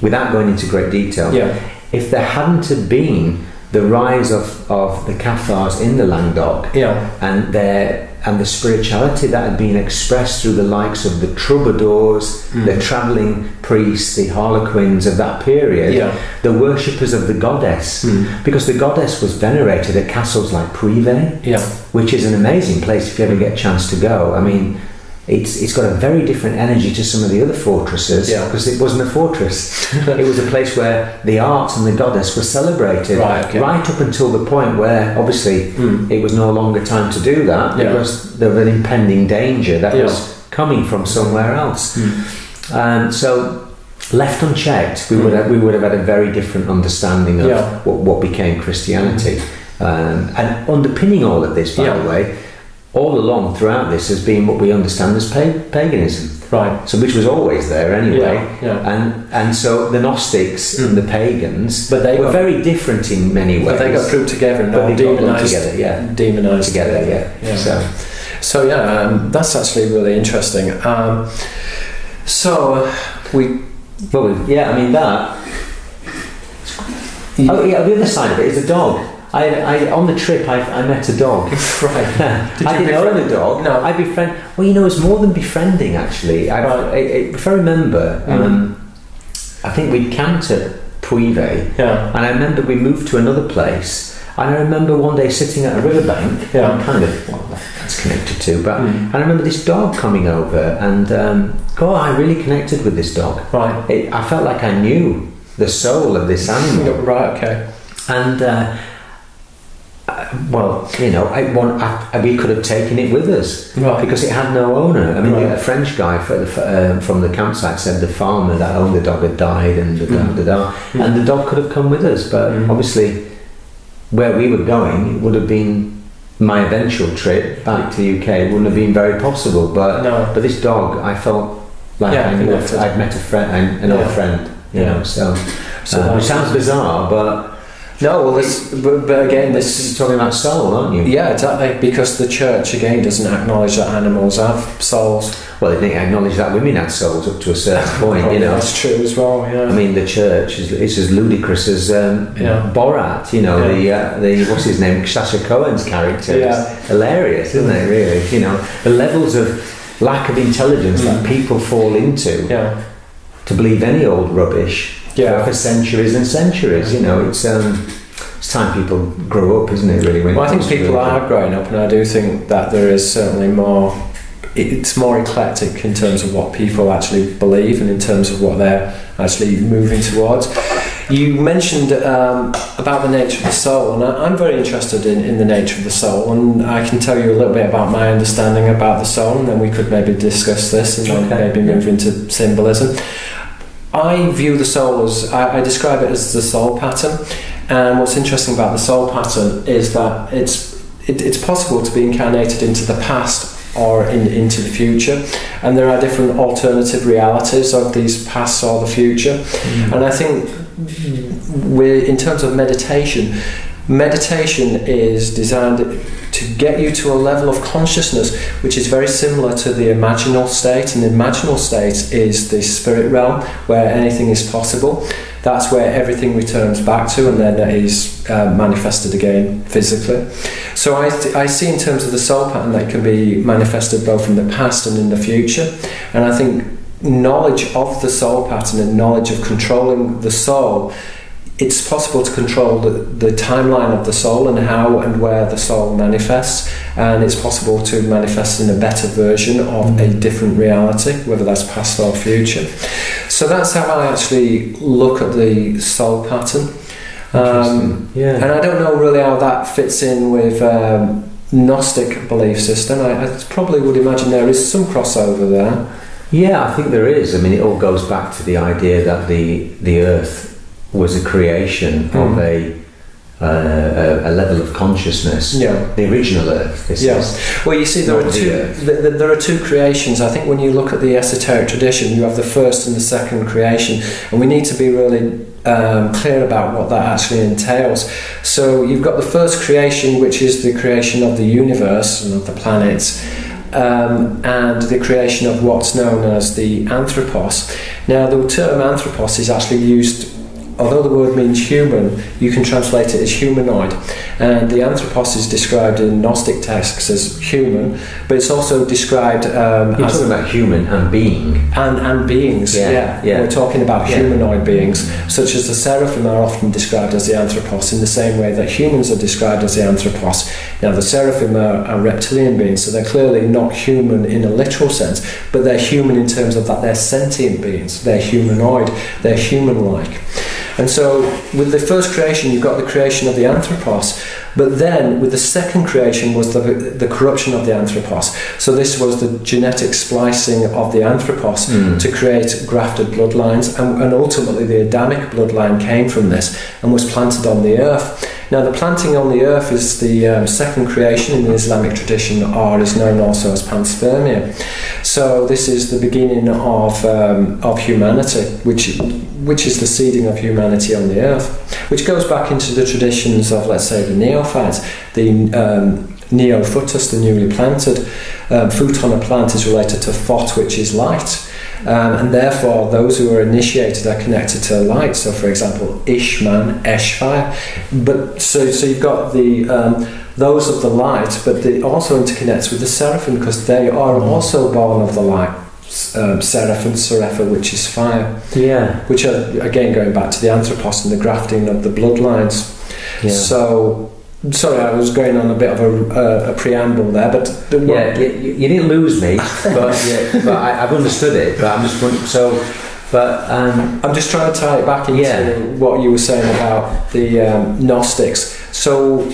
Speaker 2: without going into great detail, yeah. if there hadn't have been the rise of, of the Cathars in the Languedoc yeah. and their and the spirituality that had been expressed through the likes of the troubadours, mm. the travelling priests, the harlequins of that period, yeah. the worshippers of the goddess, mm. because the goddess was venerated at castles like Puivert, yeah. which is an amazing place if you ever get a chance to go. I mean, it's it's got a very different energy to some of the other fortresses because yeah. it wasn't a fortress. it was a place where the art and the goddess were celebrated right, okay. right up until the point where obviously mm. it was no longer time to do that yeah. because there was an impending danger that yeah. was coming from somewhere else. Mm. And so left unchecked, we mm. would have, we would have had a very different understanding of what, what became Christianity. Um, and underpinning all of this, by the way all along throughout this has been what we understand as paganism.
Speaker 1: Right.
Speaker 2: So which was always there anyway. Yeah, yeah. And and so the Gnostics mm. and the pagans but they were got, very different in many ways.
Speaker 1: But they got grouped together and
Speaker 2: but they demonized together, yeah.
Speaker 1: Demonized
Speaker 2: together, yeah. yeah. So
Speaker 1: so yeah, um, that's actually really interesting. Um, so we
Speaker 2: well, yeah, I mean that. Oh yeah, the other side of it is a dog. I, I, on the trip, I, I met a dog.
Speaker 1: right.
Speaker 2: I didn't own a dog.
Speaker 1: No.
Speaker 2: I befriend. Well, you know, it's more than befriending. Actually, I, I, if I remember, mm. um, I think we'd camped at Puivert. Yeah. And I remember we moved to another place. And I remember one day sitting at a riverbank. Yeah. kind of well, that's connected to, but mm. and I remember this dog coming over, and um, God, I really connected with this dog.
Speaker 1: Right.
Speaker 2: It, I felt like I knew the soul of this animal.
Speaker 1: right. Okay.
Speaker 2: And. Uh, well, you know, I want, I, we could have taken it with us right. because it had no owner. I mean, right. a French guy the, uh, from the campsite said the farmer that owned the dog had died, and da, mm. da, da, mm. and the dog could have come with us. But mm. obviously, where we were going, it would have been my eventual trip back to the UK. wouldn't have been very possible. But
Speaker 1: no.
Speaker 2: but this dog, I felt like yeah, I knew I'd met a friend, an yeah. old friend. You yeah. know, so, so uh, which sounds bizarre, but
Speaker 1: no, well, this, but, but again, this
Speaker 2: is talking about soul, aren't you?
Speaker 1: Yeah, exactly. Because the church again doesn't acknowledge that animals have souls.
Speaker 2: Well, they didn't acknowledge that women had souls up to a certain point. you know,
Speaker 1: that's true as well. Yeah. I
Speaker 2: mean, the church is it's as ludicrous as um, yeah. Borat. You know, yeah. the uh, the what's his name, Sacha Cohen's character. Yeah. It's hilarious, isn't it? Really, you know, the levels of lack of intelligence mm. that people fall into.
Speaker 1: Yeah.
Speaker 2: To believe any old rubbish yeah. for centuries and centuries. You know, it's um, it's time people grow up, isn't it? Really,
Speaker 1: well, I think people really are growing up, and I do think that there is certainly more. It's more eclectic in terms of what people actually believe, and in terms of what they're actually moving towards. You mentioned um, about the nature of the soul, and I, am very interested in, in the nature of the soul, and I can tell you a little bit about my understanding about the soul, and then we could maybe discuss this and then maybe move into symbolism. I view the soul as, I, I, describe it as the soul pattern. And what's interesting about the soul pattern is that it's, it, it's possible to be incarnated into the past or in, into the future. And there are different alternative realities of these pasts or the future. Mm. And I think we're, in terms of meditation, meditation is designed to get you to a level of consciousness which is very similar to the imaginal state. And the imaginal state is the spirit realm where anything is possible. That's where everything returns back to, and then it is uh, manifested again physically. So I, I see in terms of the soul pattern that can be manifested both in the past and in the future. And I think knowledge of the soul pattern and knowledge of controlling the soul it's possible to control the, the timeline of the soul and how and where the soul manifests, and it's possible to manifest in a better version of a mm. different reality, whether that's past or future. So that's how I actually look at the soul pattern. Um, yeah. And I don't know really how that fits in with um, Gnostic belief system. I, I probably would imagine there is some crossover there.
Speaker 2: Yeah, I think there is. I mean, it all goes back to the idea that the the earth was a creation mm. of a uh, a, a, level of consciousness.
Speaker 1: Yeah.
Speaker 2: The original Earth. This yeah.
Speaker 1: Well, you see, there are two. The the, there are two creations. I think when you look at the esoteric tradition, you have the first and the second creation, and we need to be really um, clear about what that actually entails. So you've got the first creation, which is the creation of the universe and of the planets. Um, and the creation of what's known as the anthropos. Now, the term anthropos is actually used although the word means human, you can translate it as humanoid. And the anthropos is described in Gnostic texts as human, but it's also described um,
Speaker 2: You're as. talking about human and being.
Speaker 1: And, and beings, yeah. yeah. yeah. We're talking about yeah. humanoid beings, such as the seraphim are often described as the anthropos in the same way that humans are described as the anthropos. Now, the seraphim are, are reptilian beings, so they're clearly not human in a literal sense, but they're human in terms of that they're sentient beings, they're humanoid, they're human like. And so, with the first creation, you've got the creation of the anthropos, but then with the second creation was the, the corruption of the anthropos. So, this was the genetic splicing of the anthropos mm. to create grafted bloodlines, and, and ultimately the Adamic bloodline came from this and was planted on the earth. Now, the planting on the earth is the um, second creation in the Islamic tradition, or is known also as panspermia. So, this is the beginning of, um, of humanity, which, which is the seeding of humanity on the earth, which goes back into the traditions of, let's say, the neophytes, the um, the newly planted. Um, fruit on a plant is related to phot, which is light. Um, and therefore, those who are initiated are connected to light. So, for example, Ishman, Eshfire. But so, so you've got the um, those of the light, but they also interconnects with the seraphim because they are mm. also born of the light. Um, Seraph and Serapha, which is fire.
Speaker 2: Yeah.
Speaker 1: Which are again going back to the anthropos and the grafting of the bloodlines. Yeah. So Sorry, I was going on a bit of a, a preamble there, but
Speaker 2: the, yeah, you, you, didn't lose me, but, yeah, but I, have understood it. But I'm just so, but um,
Speaker 1: I'm just trying to tie it back into yeah. what you were saying about the um, Gnostics. So,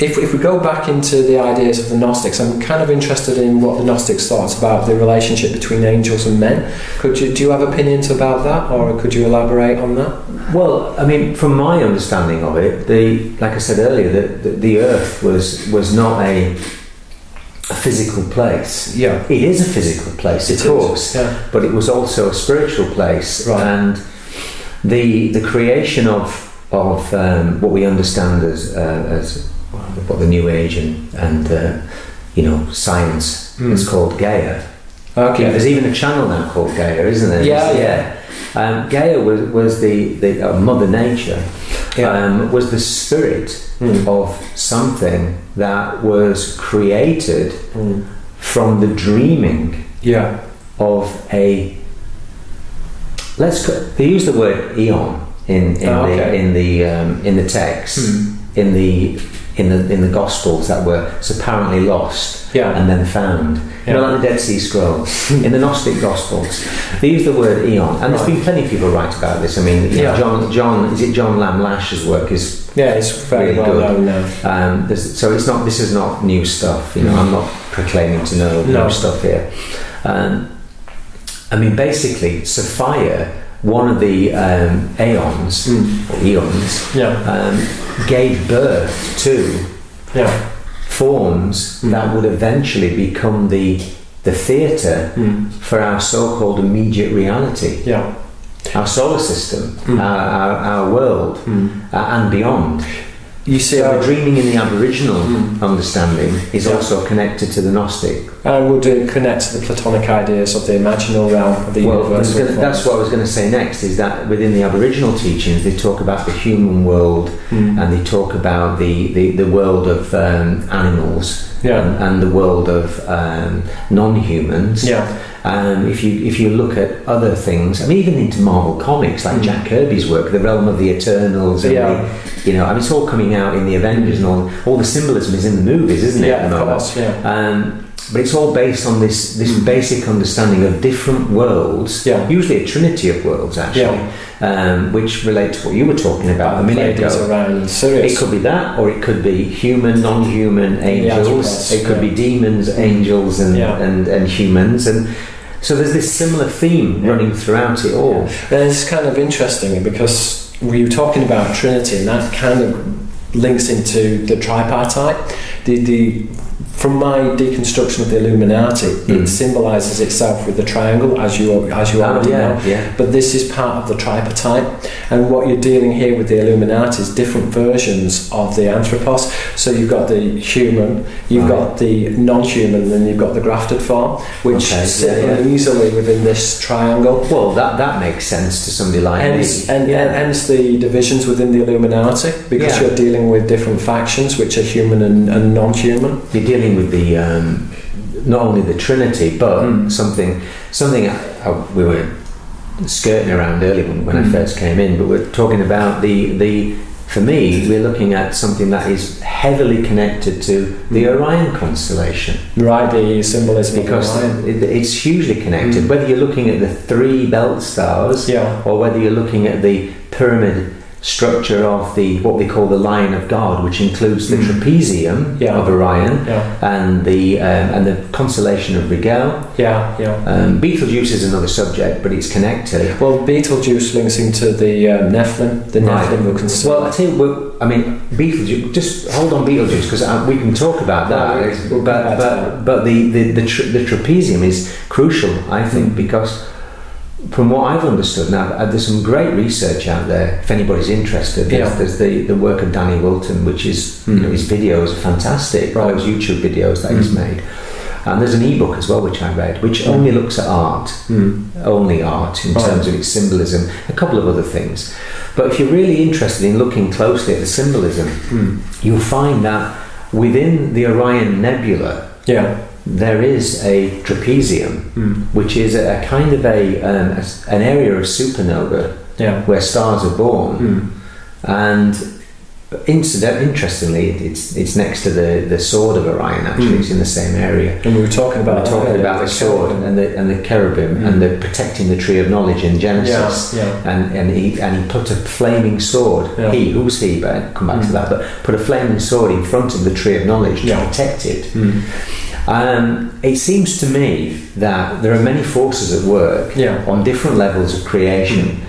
Speaker 1: if, if we go back into the ideas of the Gnostics, I'm kind of interested in what the Gnostics thought about the relationship between angels and men. Could you do you have opinions about that, or could you elaborate on that?
Speaker 2: Well, I mean, from my understanding of it, the like I said earlier, the, the, the Earth was was not a a physical place.
Speaker 1: Yeah,
Speaker 2: it is a physical place, it of course, yeah. but it was also a spiritual place,
Speaker 1: right.
Speaker 2: and the the creation of of um, what we understand as uh, as what the New Age and and uh, you know science mm. is called Gaia.
Speaker 1: Okay,
Speaker 2: there's even a channel now called Gaia, isn't there?
Speaker 1: Yeah, yeah.
Speaker 2: Um, Gaia was, was the, the uh, Mother Nature, yeah. um, was the spirit mm. of something that was created mm. from the dreaming
Speaker 1: yeah.
Speaker 2: of a. Let's they use the word eon in in oh, okay. the in the um, in the text mm. in the in the in the Gospels that were apparently lost
Speaker 1: yeah.
Speaker 2: and then found. Yeah. You know, like the Dead Sea Scrolls in the Gnostic Gospels, they use the word eon, and there's been plenty of people write about this. I mean, yeah. know, John John is it John Lamb Lash's work is
Speaker 1: yeah, it's very really well good. known
Speaker 2: now. Um, so it's not this is not new stuff. You know, I'm not proclaiming to know no. new stuff here. Um, I mean, basically, Sophia one of the um, aeons mm. or eons
Speaker 1: yeah.
Speaker 2: um, gave birth to
Speaker 1: yeah.
Speaker 2: forms mm. that would eventually become the the theatre mm. for our so-called immediate reality.
Speaker 1: Yeah.
Speaker 2: Our solar system, hmm. our, our, our, world, hmm. uh, and beyond.
Speaker 1: You see,
Speaker 2: so dreaming in the Aboriginal mm. understanding is yeah. also connected to the Gnostic.
Speaker 1: And would it connect to the Platonic ideas of the imaginal realm of the
Speaker 2: well,
Speaker 1: universe?
Speaker 2: That's what I was going to say next. Is that within the Aboriginal teachings, they talk about the human world, mm. and they talk about the the, the world of um, animals,
Speaker 1: yeah.
Speaker 2: and, and, the world of um, non-humans.
Speaker 1: Yeah
Speaker 2: um, if you if you look at other things, I mean, even into Marvel comics, like mm. Jack Kirby's work, the realm of the Eternals, and
Speaker 1: yeah.
Speaker 2: the, you know, I mean, it's all coming out in the Avengers, and all all the symbolism is in the movies, isn't it?
Speaker 1: Yeah, of course. Yeah.
Speaker 2: Um, but it's all based on this this mm. basic understanding of different worlds.
Speaker 1: Yeah.
Speaker 2: Usually a trinity of worlds, actually.
Speaker 1: Yeah.
Speaker 2: Um, which relate to what you were talking about a minute ago.
Speaker 1: Around Sirius.
Speaker 2: It could be that, or it could be human, non-human angels. It could yeah. be demons, angels, and, and and humans, and so there's this similar theme running throughout it all.
Speaker 1: And it's kind of interesting because we were talking about Trinity, and that kind of links into the tripartite. The, the from my deconstruction of the Illuminati, mm. it symbolises itself with the triangle, as you as you oh, already yeah, know. Yeah. But this is part of the tripartite, and what you're dealing here with the Illuminati is different versions of the anthropos. So you've got the human, you've right. got the non-human, and then you've got the grafted form, which okay, sit yeah, easily within this triangle.
Speaker 2: Well, that that makes sense to somebody like
Speaker 1: hence, me. And, and hence the divisions within the Illuminati, because you're dealing with different factions, which are human and, and non-human.
Speaker 2: You're dealing with the um, not only the Trinity, but mm. something something I, I, we were skirting around earlier when, when mm. I hmm. first came in, but we're talking about the the. For me, we're looking at something that is heavily connected to the hmm. Orion constellation.
Speaker 1: Right, the symbolism
Speaker 2: because it, it's hugely connected. Mm. Whether you're looking at the three belt stars,
Speaker 1: yeah.
Speaker 2: or whether you're looking at the pyramid structure of the what we call the Lion of God, which includes the mm. trapezium yeah. of Orion
Speaker 1: yeah.
Speaker 2: and the um, and the constellation of Rigel.
Speaker 1: Yeah, yeah.
Speaker 2: Um, Betelgeuse is another subject, but it's connected.
Speaker 1: Well, Betelgeuse links into the uh, Nephilim. The right. Nephilim will consider.
Speaker 2: Well, I tell you, well, I mean, Betelgeuse. Just hold on, Betelgeuse, because uh, we can talk about that. but but, but the the the, tra- the trapezium is crucial, I think, mm. because from what I've understood now, there's some great research out there. If anybody's interested, there's, yeah. there's the, the work of Danny Wilten, which is mm. you know, his videos are fantastic. Right. Those YouTube videos that mm. he's hmm. made, and there's an ebook as well which I read, which only hmm. looks at art,
Speaker 1: mm.
Speaker 2: only art in right. terms of its symbolism, a couple of other things. But if you're really interested in looking closely at the symbolism,
Speaker 1: hmm.
Speaker 2: you'll find that within the Orion Nebula,
Speaker 1: yeah
Speaker 2: there is a trapezium,
Speaker 1: mm.
Speaker 2: which is a, a kind of a, um, a, an area of supernova
Speaker 1: yeah.
Speaker 2: where stars are born,
Speaker 1: mm.
Speaker 2: and incident, interestingly, it's it's next to the, the sword of Orion. Actually, mm. it's in the same area.
Speaker 1: And we were talking about
Speaker 2: we were talking about the, sword cherubim. and the and the cherubim mm. and the protecting the tree of knowledge in Genesis.
Speaker 1: Yeah, yeah.
Speaker 2: And and he and he put a flaming sword.
Speaker 1: Yeah.
Speaker 2: He who's he? But I'll come back mm. to that. But put a flaming sword in front of the tree of knowledge to protect it. Um, it seems to me that there are many forces at work
Speaker 1: yeah.
Speaker 2: on different levels of creation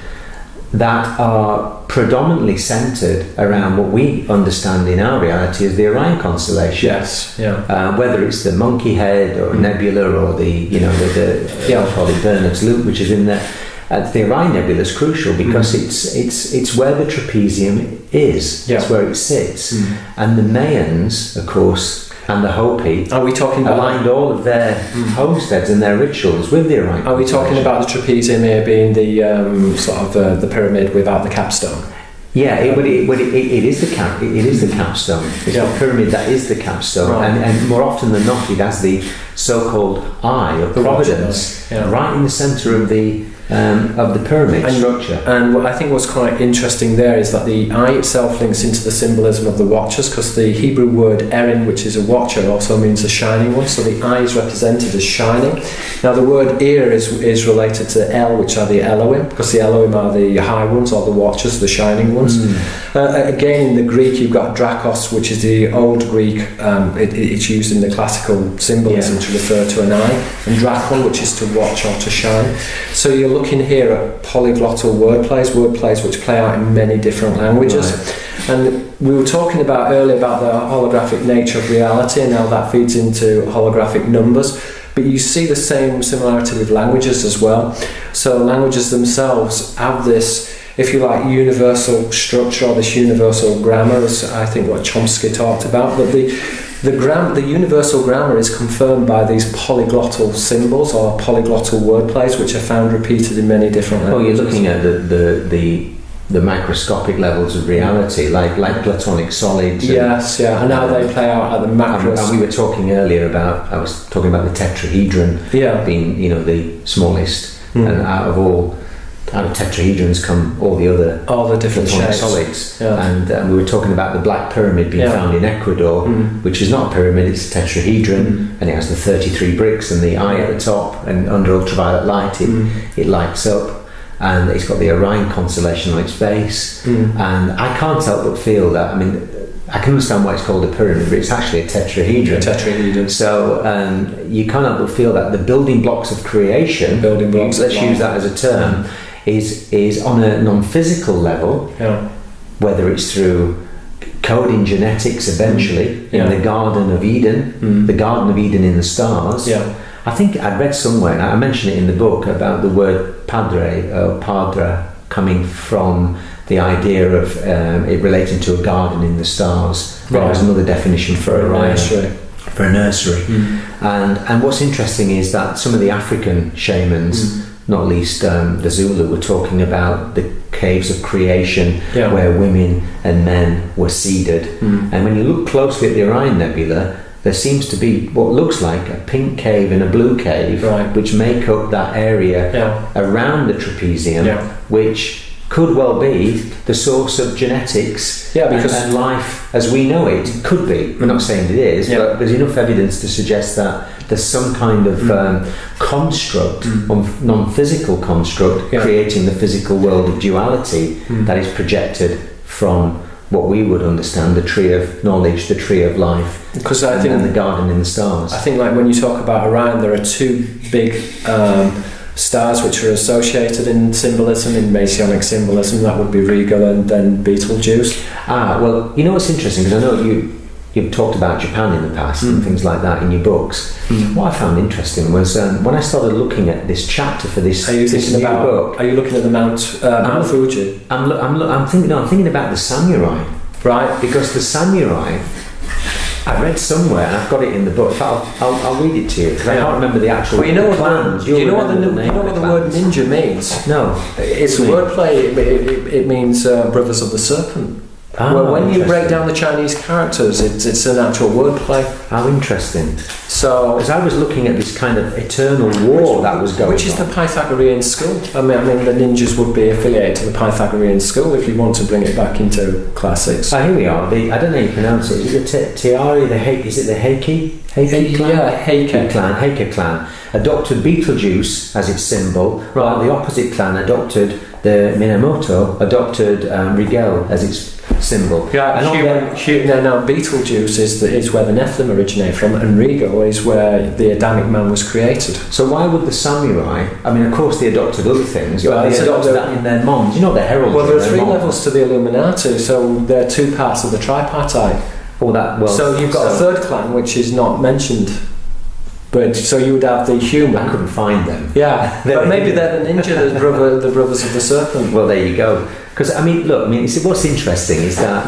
Speaker 2: that are predominantly centered around what we understand in our reality as the Orion constellation.
Speaker 1: Yes, yeah.
Speaker 2: Uh, whether it's the monkey head or mm. nebula or the, you know, the, the yeah, I'll call it Barnard's loop, which is in there. Uh, the Orion Nebula is crucial because mm. it's it's it's where the trapezium is.
Speaker 1: Yeah.
Speaker 2: It's where it sits,
Speaker 1: mm.
Speaker 2: and the Mayans, of course, and the Hopi
Speaker 1: are we talking about
Speaker 2: aligned all of their mm. homesteads and their rituals with the Orion?
Speaker 1: Are we talking about the trapezium here being the um, sort of the, the pyramid without the capstone?
Speaker 2: Yeah, it, it, it, it is the cap, it is the capstone. It's yeah. the pyramid that is the capstone, right. and, and more often than not, it has the so-called eye of providence yeah. right in the centre of the um, of the pyramid
Speaker 1: and,
Speaker 2: structure.
Speaker 1: And what I think what's quite interesting there is that the eye itself links into the symbolism of the watchers because the Hebrew word erin, which is a watcher, also means a shining one. So the eye is represented as shining. Now the word ear is, is related to El, which are the Elohim, because the Elohim are the high ones or the watchers, the shining ones.
Speaker 2: Mm.
Speaker 1: Uh, again, in the Greek, you've got Drakos, which is the old Greek. Um, it, it's used in the classical symbolism yeah. to refer to an eye, and Dracon, which is to watch or to shine. So you're looking here at polyglottal wordplays, wordplays which play out in many different languages. Right. And we were talking about earlier about the holographic nature of reality and how that feeds into holographic numbers. But you see the same similarity with languages as well. So languages themselves have this, if you like, universal structure or this universal grammar, as I think what Chomsky talked about. But the the, gram- the universal grammar is confirmed by these polyglottal symbols or polyglottal wordplays, which are found repeated in many different languages.
Speaker 2: Well, you're looking at the, the, the the macroscopic levels of reality, like like platonic solids.
Speaker 1: yes, yeah, and how they play out at the macro.
Speaker 2: And, and, we were talking earlier about I was talking about the tetrahedron
Speaker 1: yeah.
Speaker 2: being you know the smallest,
Speaker 1: mm.
Speaker 2: and out of all out of tetrahedrons come all the other
Speaker 1: all the different
Speaker 2: solids.
Speaker 1: Yeah.
Speaker 2: And um, we were talking about the Black Pyramid being
Speaker 1: yeah.
Speaker 2: found in Ecuador,
Speaker 1: mm.
Speaker 2: which is not a pyramid; it's a tetrahedron, mm. and it has the 33 bricks and the eye at the top, and under ultraviolet light, it,
Speaker 1: mm.
Speaker 2: it lights up. And it's got the Orion constellation on its base,
Speaker 1: mm.
Speaker 2: and I can't help but feel that. I mean, I can understand why it's called a pyramid, but it's actually a tetrahedron.
Speaker 1: A tetrahedron.
Speaker 2: So um, you can't help but feel that the building blocks of creation,
Speaker 1: building blocks.
Speaker 2: Let's use that as a term is is on a non-physical level,
Speaker 1: yeah.
Speaker 2: whether it's through coding genetics eventually mm. in the Garden of Eden,
Speaker 1: mm.
Speaker 2: the Garden of Eden in the stars.
Speaker 1: Yeah.
Speaker 2: I think I read somewhere, I mentioned it in the book, about the word padre or padre coming from the idea of um, it relating to a garden in the stars. Right. There was another definition for a nursery. For a nursery.
Speaker 1: Mm.
Speaker 2: And, and what's interesting is that some of the African shamans, mm. Not least um, the Zulu, were talking about the caves of creation
Speaker 1: yeah.
Speaker 2: where women and men were seeded.
Speaker 1: Mm.
Speaker 2: And when you look closely at the Orion Nebula, there seems to be what looks like a pink cave and a blue cave,
Speaker 1: right.
Speaker 2: which make up that area
Speaker 1: yeah.
Speaker 2: around the trapezium,
Speaker 1: yeah.
Speaker 2: which could well be the source of genetics
Speaker 1: yeah, because
Speaker 2: and, and, life as we know it. Could be. We're not saying it is,
Speaker 1: yeah.
Speaker 2: but there's enough evidence to suggest that there's some kind of
Speaker 1: mm.
Speaker 2: um, construct,
Speaker 1: mm.
Speaker 2: non-physical construct,
Speaker 1: yeah.
Speaker 2: creating the physical world of duality
Speaker 1: mm.
Speaker 2: that is projected from what we would understand the tree of knowledge, the tree of life,
Speaker 1: because I
Speaker 2: and
Speaker 1: think
Speaker 2: the garden in the stars.
Speaker 1: I think like when you talk about Orion, there are two big um, stars which are associated in symbolism, in Masonic symbolism. That would be Rigel and then Betelgeuse.
Speaker 2: Ah, well, you know what's interesting because I know you you've talked about Japan in the past
Speaker 1: mm.
Speaker 2: and things like that in your books.
Speaker 1: Mm.
Speaker 2: What I found interesting was um, when I started looking at this chapter for this,
Speaker 1: are you
Speaker 2: this
Speaker 1: thinking
Speaker 2: new
Speaker 1: about,
Speaker 2: book.
Speaker 1: Are you looking at the Mount uh, Mount Fuji?
Speaker 2: I'm, I'm, I'm thinking. No, I'm thinking about the samurai.
Speaker 1: Right.
Speaker 2: Because the samurai I read somewhere, and I've got it in the book. I'll, I'll, I'll read it to you because I can't remember the actual.
Speaker 1: Well, you know
Speaker 2: plans.
Speaker 1: what? The, you know what the,
Speaker 2: the
Speaker 1: you know what the word ninja means?
Speaker 2: No,
Speaker 1: it's a wordplay. It, it, it means uh, brothers of the serpent.
Speaker 2: Ah,
Speaker 1: well, when you break down the Chinese characters, it's, it's an actual wordplay.
Speaker 2: How interesting.
Speaker 1: So,
Speaker 2: because I was looking at this kind of eternal war
Speaker 1: which,
Speaker 2: that was going on
Speaker 1: Which is
Speaker 2: on.
Speaker 1: the Pythagorean school. I mean, I mean, the ninjas would be affiliated to the Pythagorean school if you want to bring it back into classics.
Speaker 2: Ah, here we are. The, I don't know how you pronounce it. Is it the Tiari? The he, Is it the Heike? Heike clan?
Speaker 1: Yeah, Heike.
Speaker 2: clan. Heike clan adopted Betelgeuse as its symbol, right. while the opposite clan adopted the Minamoto adopted um, Rigel as its symbol.
Speaker 1: Yeah, and human, no, no, Betelgeuse is, the, is where the Nephilim originate from, and Rigel is where the Adamic man was created.
Speaker 2: So why would the samurai? I mean, of course, they adopted other things,
Speaker 1: well,
Speaker 2: but they adopted that in their mons. You know, the heralds.
Speaker 1: Well, there are three levels to the Illuminati, so there are two parts of the tripartite.
Speaker 2: All that. Well,
Speaker 1: so you've got so a third clan which is not mentioned. But so you would have the human.
Speaker 2: I couldn't find them.
Speaker 1: Yeah, but maybe they're the ninja, the brother, the brothers of the serpent.
Speaker 2: Well, there you go. Because I mean, look, I mean, what's interesting is that.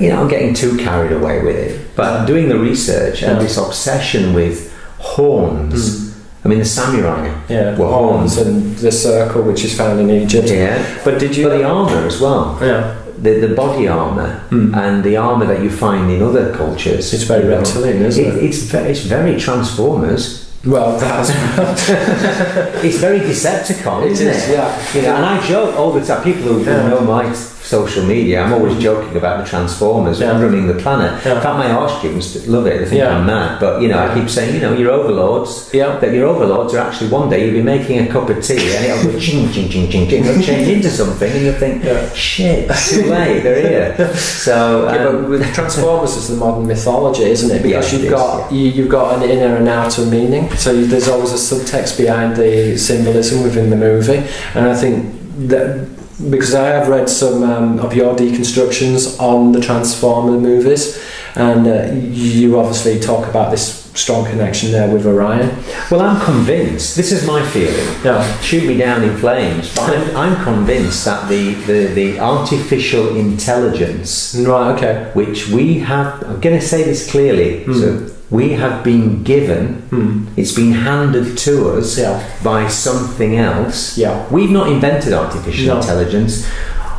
Speaker 2: You know, I'm getting too carried away with it. But I'm doing the research and this obsession with horns.
Speaker 1: Mm.
Speaker 2: I mean, the samurai
Speaker 1: yeah,
Speaker 2: were horns.
Speaker 1: and the circle, which is found in Egypt.
Speaker 2: Yeah,
Speaker 1: but did you?
Speaker 2: But the armor as well.
Speaker 1: Yeah,
Speaker 2: the, the body armor
Speaker 1: mm.
Speaker 2: and the armor that you find in other cultures.
Speaker 1: It's very reptilian, isn't it?
Speaker 2: it? It's, ve- it's very Transformers.
Speaker 1: Well, that's
Speaker 2: it's very Decepticon, isn't
Speaker 1: it?
Speaker 2: Yeah. You know, and I joke all the time. People who yeah. know my social media, I'm always joking about the Transformers yeah. running the planet.
Speaker 1: Yeah.
Speaker 2: In fact, my art students love it. They think
Speaker 1: yeah.
Speaker 2: I'm mad. But, you know, I keep saying, you know, your overlords,
Speaker 1: yeah.
Speaker 2: that your overlords are actually one day you'll be making a cup of tea and it'll go ching, ching, ching, ching, ching. It'll change into something and you'll think, shit, it's too late, they're here. So,
Speaker 1: um, yeah, but with Transformers is the modern mythology, isn't it? Because you've got you, you've got an inner and outer meaning. So you, there's always a subtext behind the symbolism within the movie, and I think that because I have read some um, of your deconstructions on the Transformer movies, and uh, you obviously talk about this strong connection there with Orion.
Speaker 2: Well, I'm convinced. This is my feeling.
Speaker 1: Yeah.
Speaker 2: Shoot me down in flames. But I'm, I'm convinced that the, the, the artificial intelligence,
Speaker 1: right? Okay.
Speaker 2: Which we have. I'm going to say this clearly.
Speaker 1: Mm.
Speaker 2: So we have been given,
Speaker 1: mm.
Speaker 2: it's been handed to us
Speaker 1: yeah.
Speaker 2: by something else.
Speaker 1: Yeah.
Speaker 2: We've not invented artificial
Speaker 1: no.
Speaker 2: intelligence.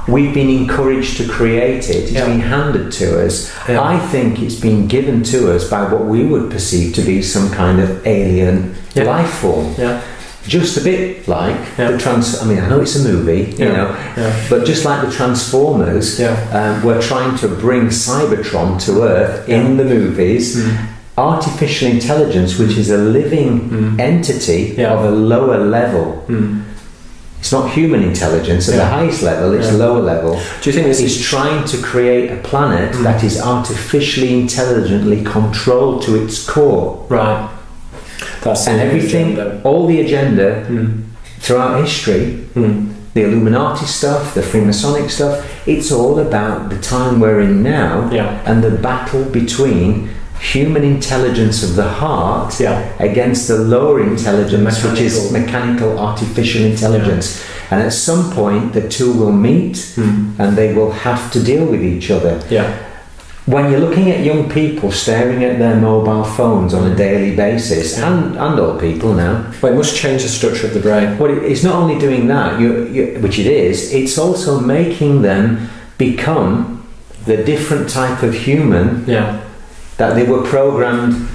Speaker 2: We've been encouraged to create it. It's
Speaker 1: yeah.
Speaker 2: been handed to us.
Speaker 1: Yeah.
Speaker 2: I think it's been given to us by what we would perceive to be some kind of alien life form.
Speaker 1: Yeah.
Speaker 2: Just a bit like the trans. I mean, I know it's a movie, you know, but just like the Transformers, um, we're trying to bring Cybertron to Earth in the movies.
Speaker 1: Mm.
Speaker 2: Artificial intelligence, which is a living
Speaker 1: mm.
Speaker 2: entity
Speaker 1: yeah.
Speaker 2: of a lower level.
Speaker 1: Mm.
Speaker 2: It's not human intelligence at
Speaker 1: Yeah.
Speaker 2: the highest level, it's
Speaker 1: Yeah.
Speaker 2: lower level.
Speaker 1: Do you think this
Speaker 2: It's
Speaker 1: is
Speaker 2: trying to create a planet
Speaker 1: Mm.
Speaker 2: that is artificially intelligently controlled to its core.
Speaker 1: right? That's
Speaker 2: and everything,
Speaker 1: agenda.
Speaker 2: all the agenda
Speaker 1: Mm.
Speaker 2: throughout history, mm. the Illuminati stuff, the Freemasonic stuff, it's all about the time we're in now and the battle between human intelligence of the heart
Speaker 1: yeah.
Speaker 2: against the lower intelligence, which is mechanical artificial intelligence. Yeah. And at some point, the two will meet
Speaker 1: mm.
Speaker 2: and they will have to deal with each other.
Speaker 1: Yeah
Speaker 2: when you're looking at young people staring at their mobile phones on a daily basis, yeah. and, and old people now.
Speaker 1: Well, it must change the structure of the brain.
Speaker 2: Well, it's not only doing that, you, you, which it is, it's also making them become the different type of human
Speaker 1: yeah.
Speaker 2: That they were programmed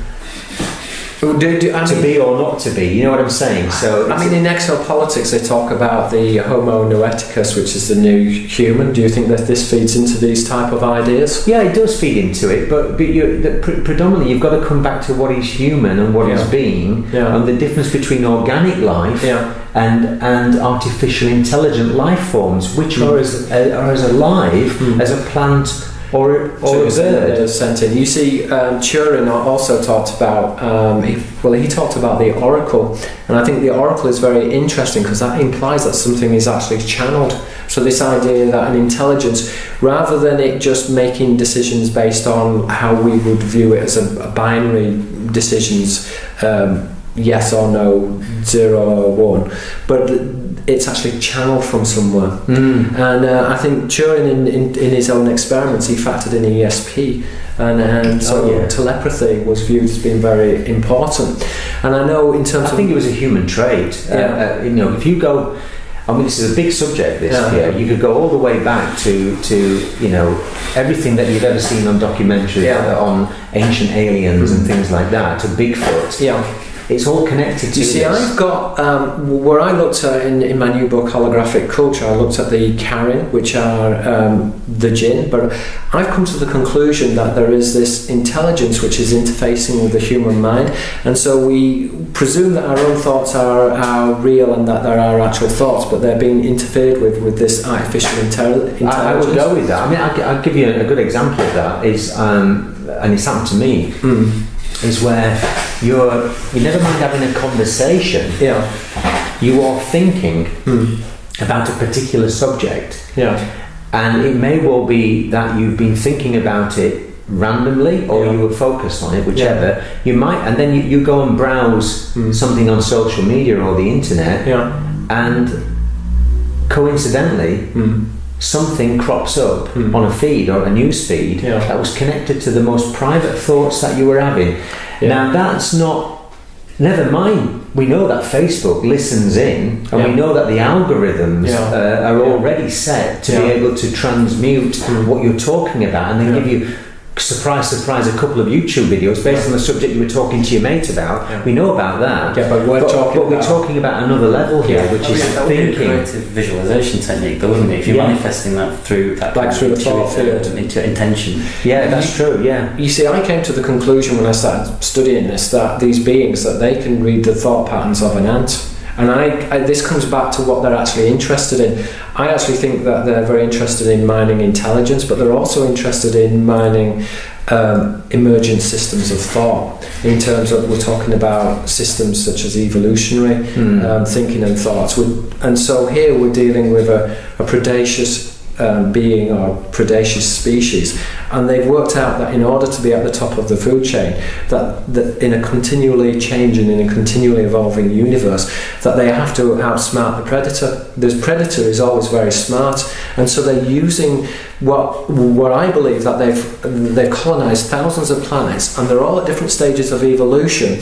Speaker 2: do, do, I to mean, be or not to be. You know what I'm saying? So
Speaker 1: I mean, in exopolitics, they talk about the Homo noeticus, which is the new human. Do you think that this feeds into these type of ideas?
Speaker 2: Yeah, it does feed into it, but but you, the, pre- predominantly you've got to come back to what is human and what yeah. is being,
Speaker 1: yeah.
Speaker 2: and the difference between organic life
Speaker 1: yeah.
Speaker 2: and and artificial intelligent life forms, which are as are as alive mm. as a plant or, or a bird.
Speaker 1: sentient. You see, um, Turing also talked about, um, he, well, he talked about the oracle, and I think the oracle is very interesting because that implies that something is actually channeled. So, this idea that an intelligence, rather than it just making decisions based on how we would view it as a, a binary decisions, um, yes or no, zero or one, but it's actually channeled from somewhere.
Speaker 2: Mm.
Speaker 1: And uh, I think Turing, in, in, in, his own experiments, he factored in ESP. And, and so oh, yeah. telepathy was viewed as being very important. And I know in terms of
Speaker 2: I think it was a human trait. Uh, yeah. Uh, you know, if you go, I mean, this is a big subject. This yeah. here, you could go all the way back to to you know everything that you've ever seen on documentaries
Speaker 1: yeah.
Speaker 2: on ancient aliens mm. and things like that to Bigfoot.
Speaker 1: Yeah
Speaker 2: it's all connected to
Speaker 1: you see
Speaker 2: this.
Speaker 1: I've got um, where I looked at in, in my new book holographic culture I looked at the Qareen which are um, the jinn but I've come to the conclusion that there is this intelligence which is interfacing with the human mind and so we presume that our own thoughts are, are real and that there are actual thoughts but they're being interfered with with this artificial intel- intelligence I,
Speaker 2: I, would go with that. I mean I'll, I'll give you a, good example of that is um, and it's happened to me
Speaker 1: mm
Speaker 2: is where you're you never mind having a conversation.
Speaker 1: Yeah.
Speaker 2: You are thinking
Speaker 1: mm.
Speaker 2: about a particular subject.
Speaker 1: Yeah.
Speaker 2: And it may well be that you've been thinking about it randomly or yeah. you were focused on it, whichever. Yeah. You might and then you, you go and browse mm. something on social media or the internet.
Speaker 1: Yeah.
Speaker 2: And coincidentally
Speaker 1: mm
Speaker 2: something crops up
Speaker 1: mm.
Speaker 2: on a feed or a news feed
Speaker 1: yeah.
Speaker 2: that was connected to the most private thoughts that you were having. Yeah. Now that's not. Never mind. We know that Facebook listens in, and
Speaker 1: yeah.
Speaker 2: we know that the algorithms uh, are already set to be able to transmute
Speaker 1: mm.
Speaker 2: what you're talking about, and then give you surprise, surprise, a couple of YouTube videos based on the subject you were talking to your mate about.
Speaker 1: Yeah.
Speaker 2: We know about that.
Speaker 1: Yeah, but we're
Speaker 2: but,
Speaker 1: talking.
Speaker 2: But we're talking about another level here, which
Speaker 3: oh,
Speaker 2: is
Speaker 3: yeah, that
Speaker 2: thinking.
Speaker 3: Would be a creative visualization technique, though, wouldn't it? If you're manifesting that through that
Speaker 1: like through the thought
Speaker 3: into intention.
Speaker 2: Yeah, that's true. Yeah.
Speaker 1: You see, I came to the conclusion when I started studying this that these beings that they can read the thought patterns of an ant and I, I, this comes back to what they're actually interested in. I actually think that they're very interested in mining intelligence, but they're also interested in mining um, emergent systems of thought. In terms of, we're talking about systems such as evolutionary
Speaker 2: mm.
Speaker 1: um, thinking and thoughts. and so here we're dealing with a, a predaceous um, being or predaceous species, and they've worked out that in order to be at the top of the food chain, that, that in a continually changing, in a continually evolving universe, that they have to outsmart the predator. The predator is always very smart, and so they're using what what I believe that they've they've colonized thousands of planets, and they're all at different stages of evolution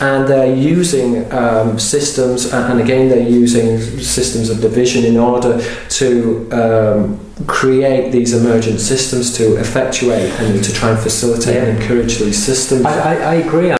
Speaker 1: and they're using um, systems, and again, they're using systems of division in order to um, create these emergent systems to effectuate and to try and facilitate yeah. and encourage these systems.
Speaker 2: I, I, I agree.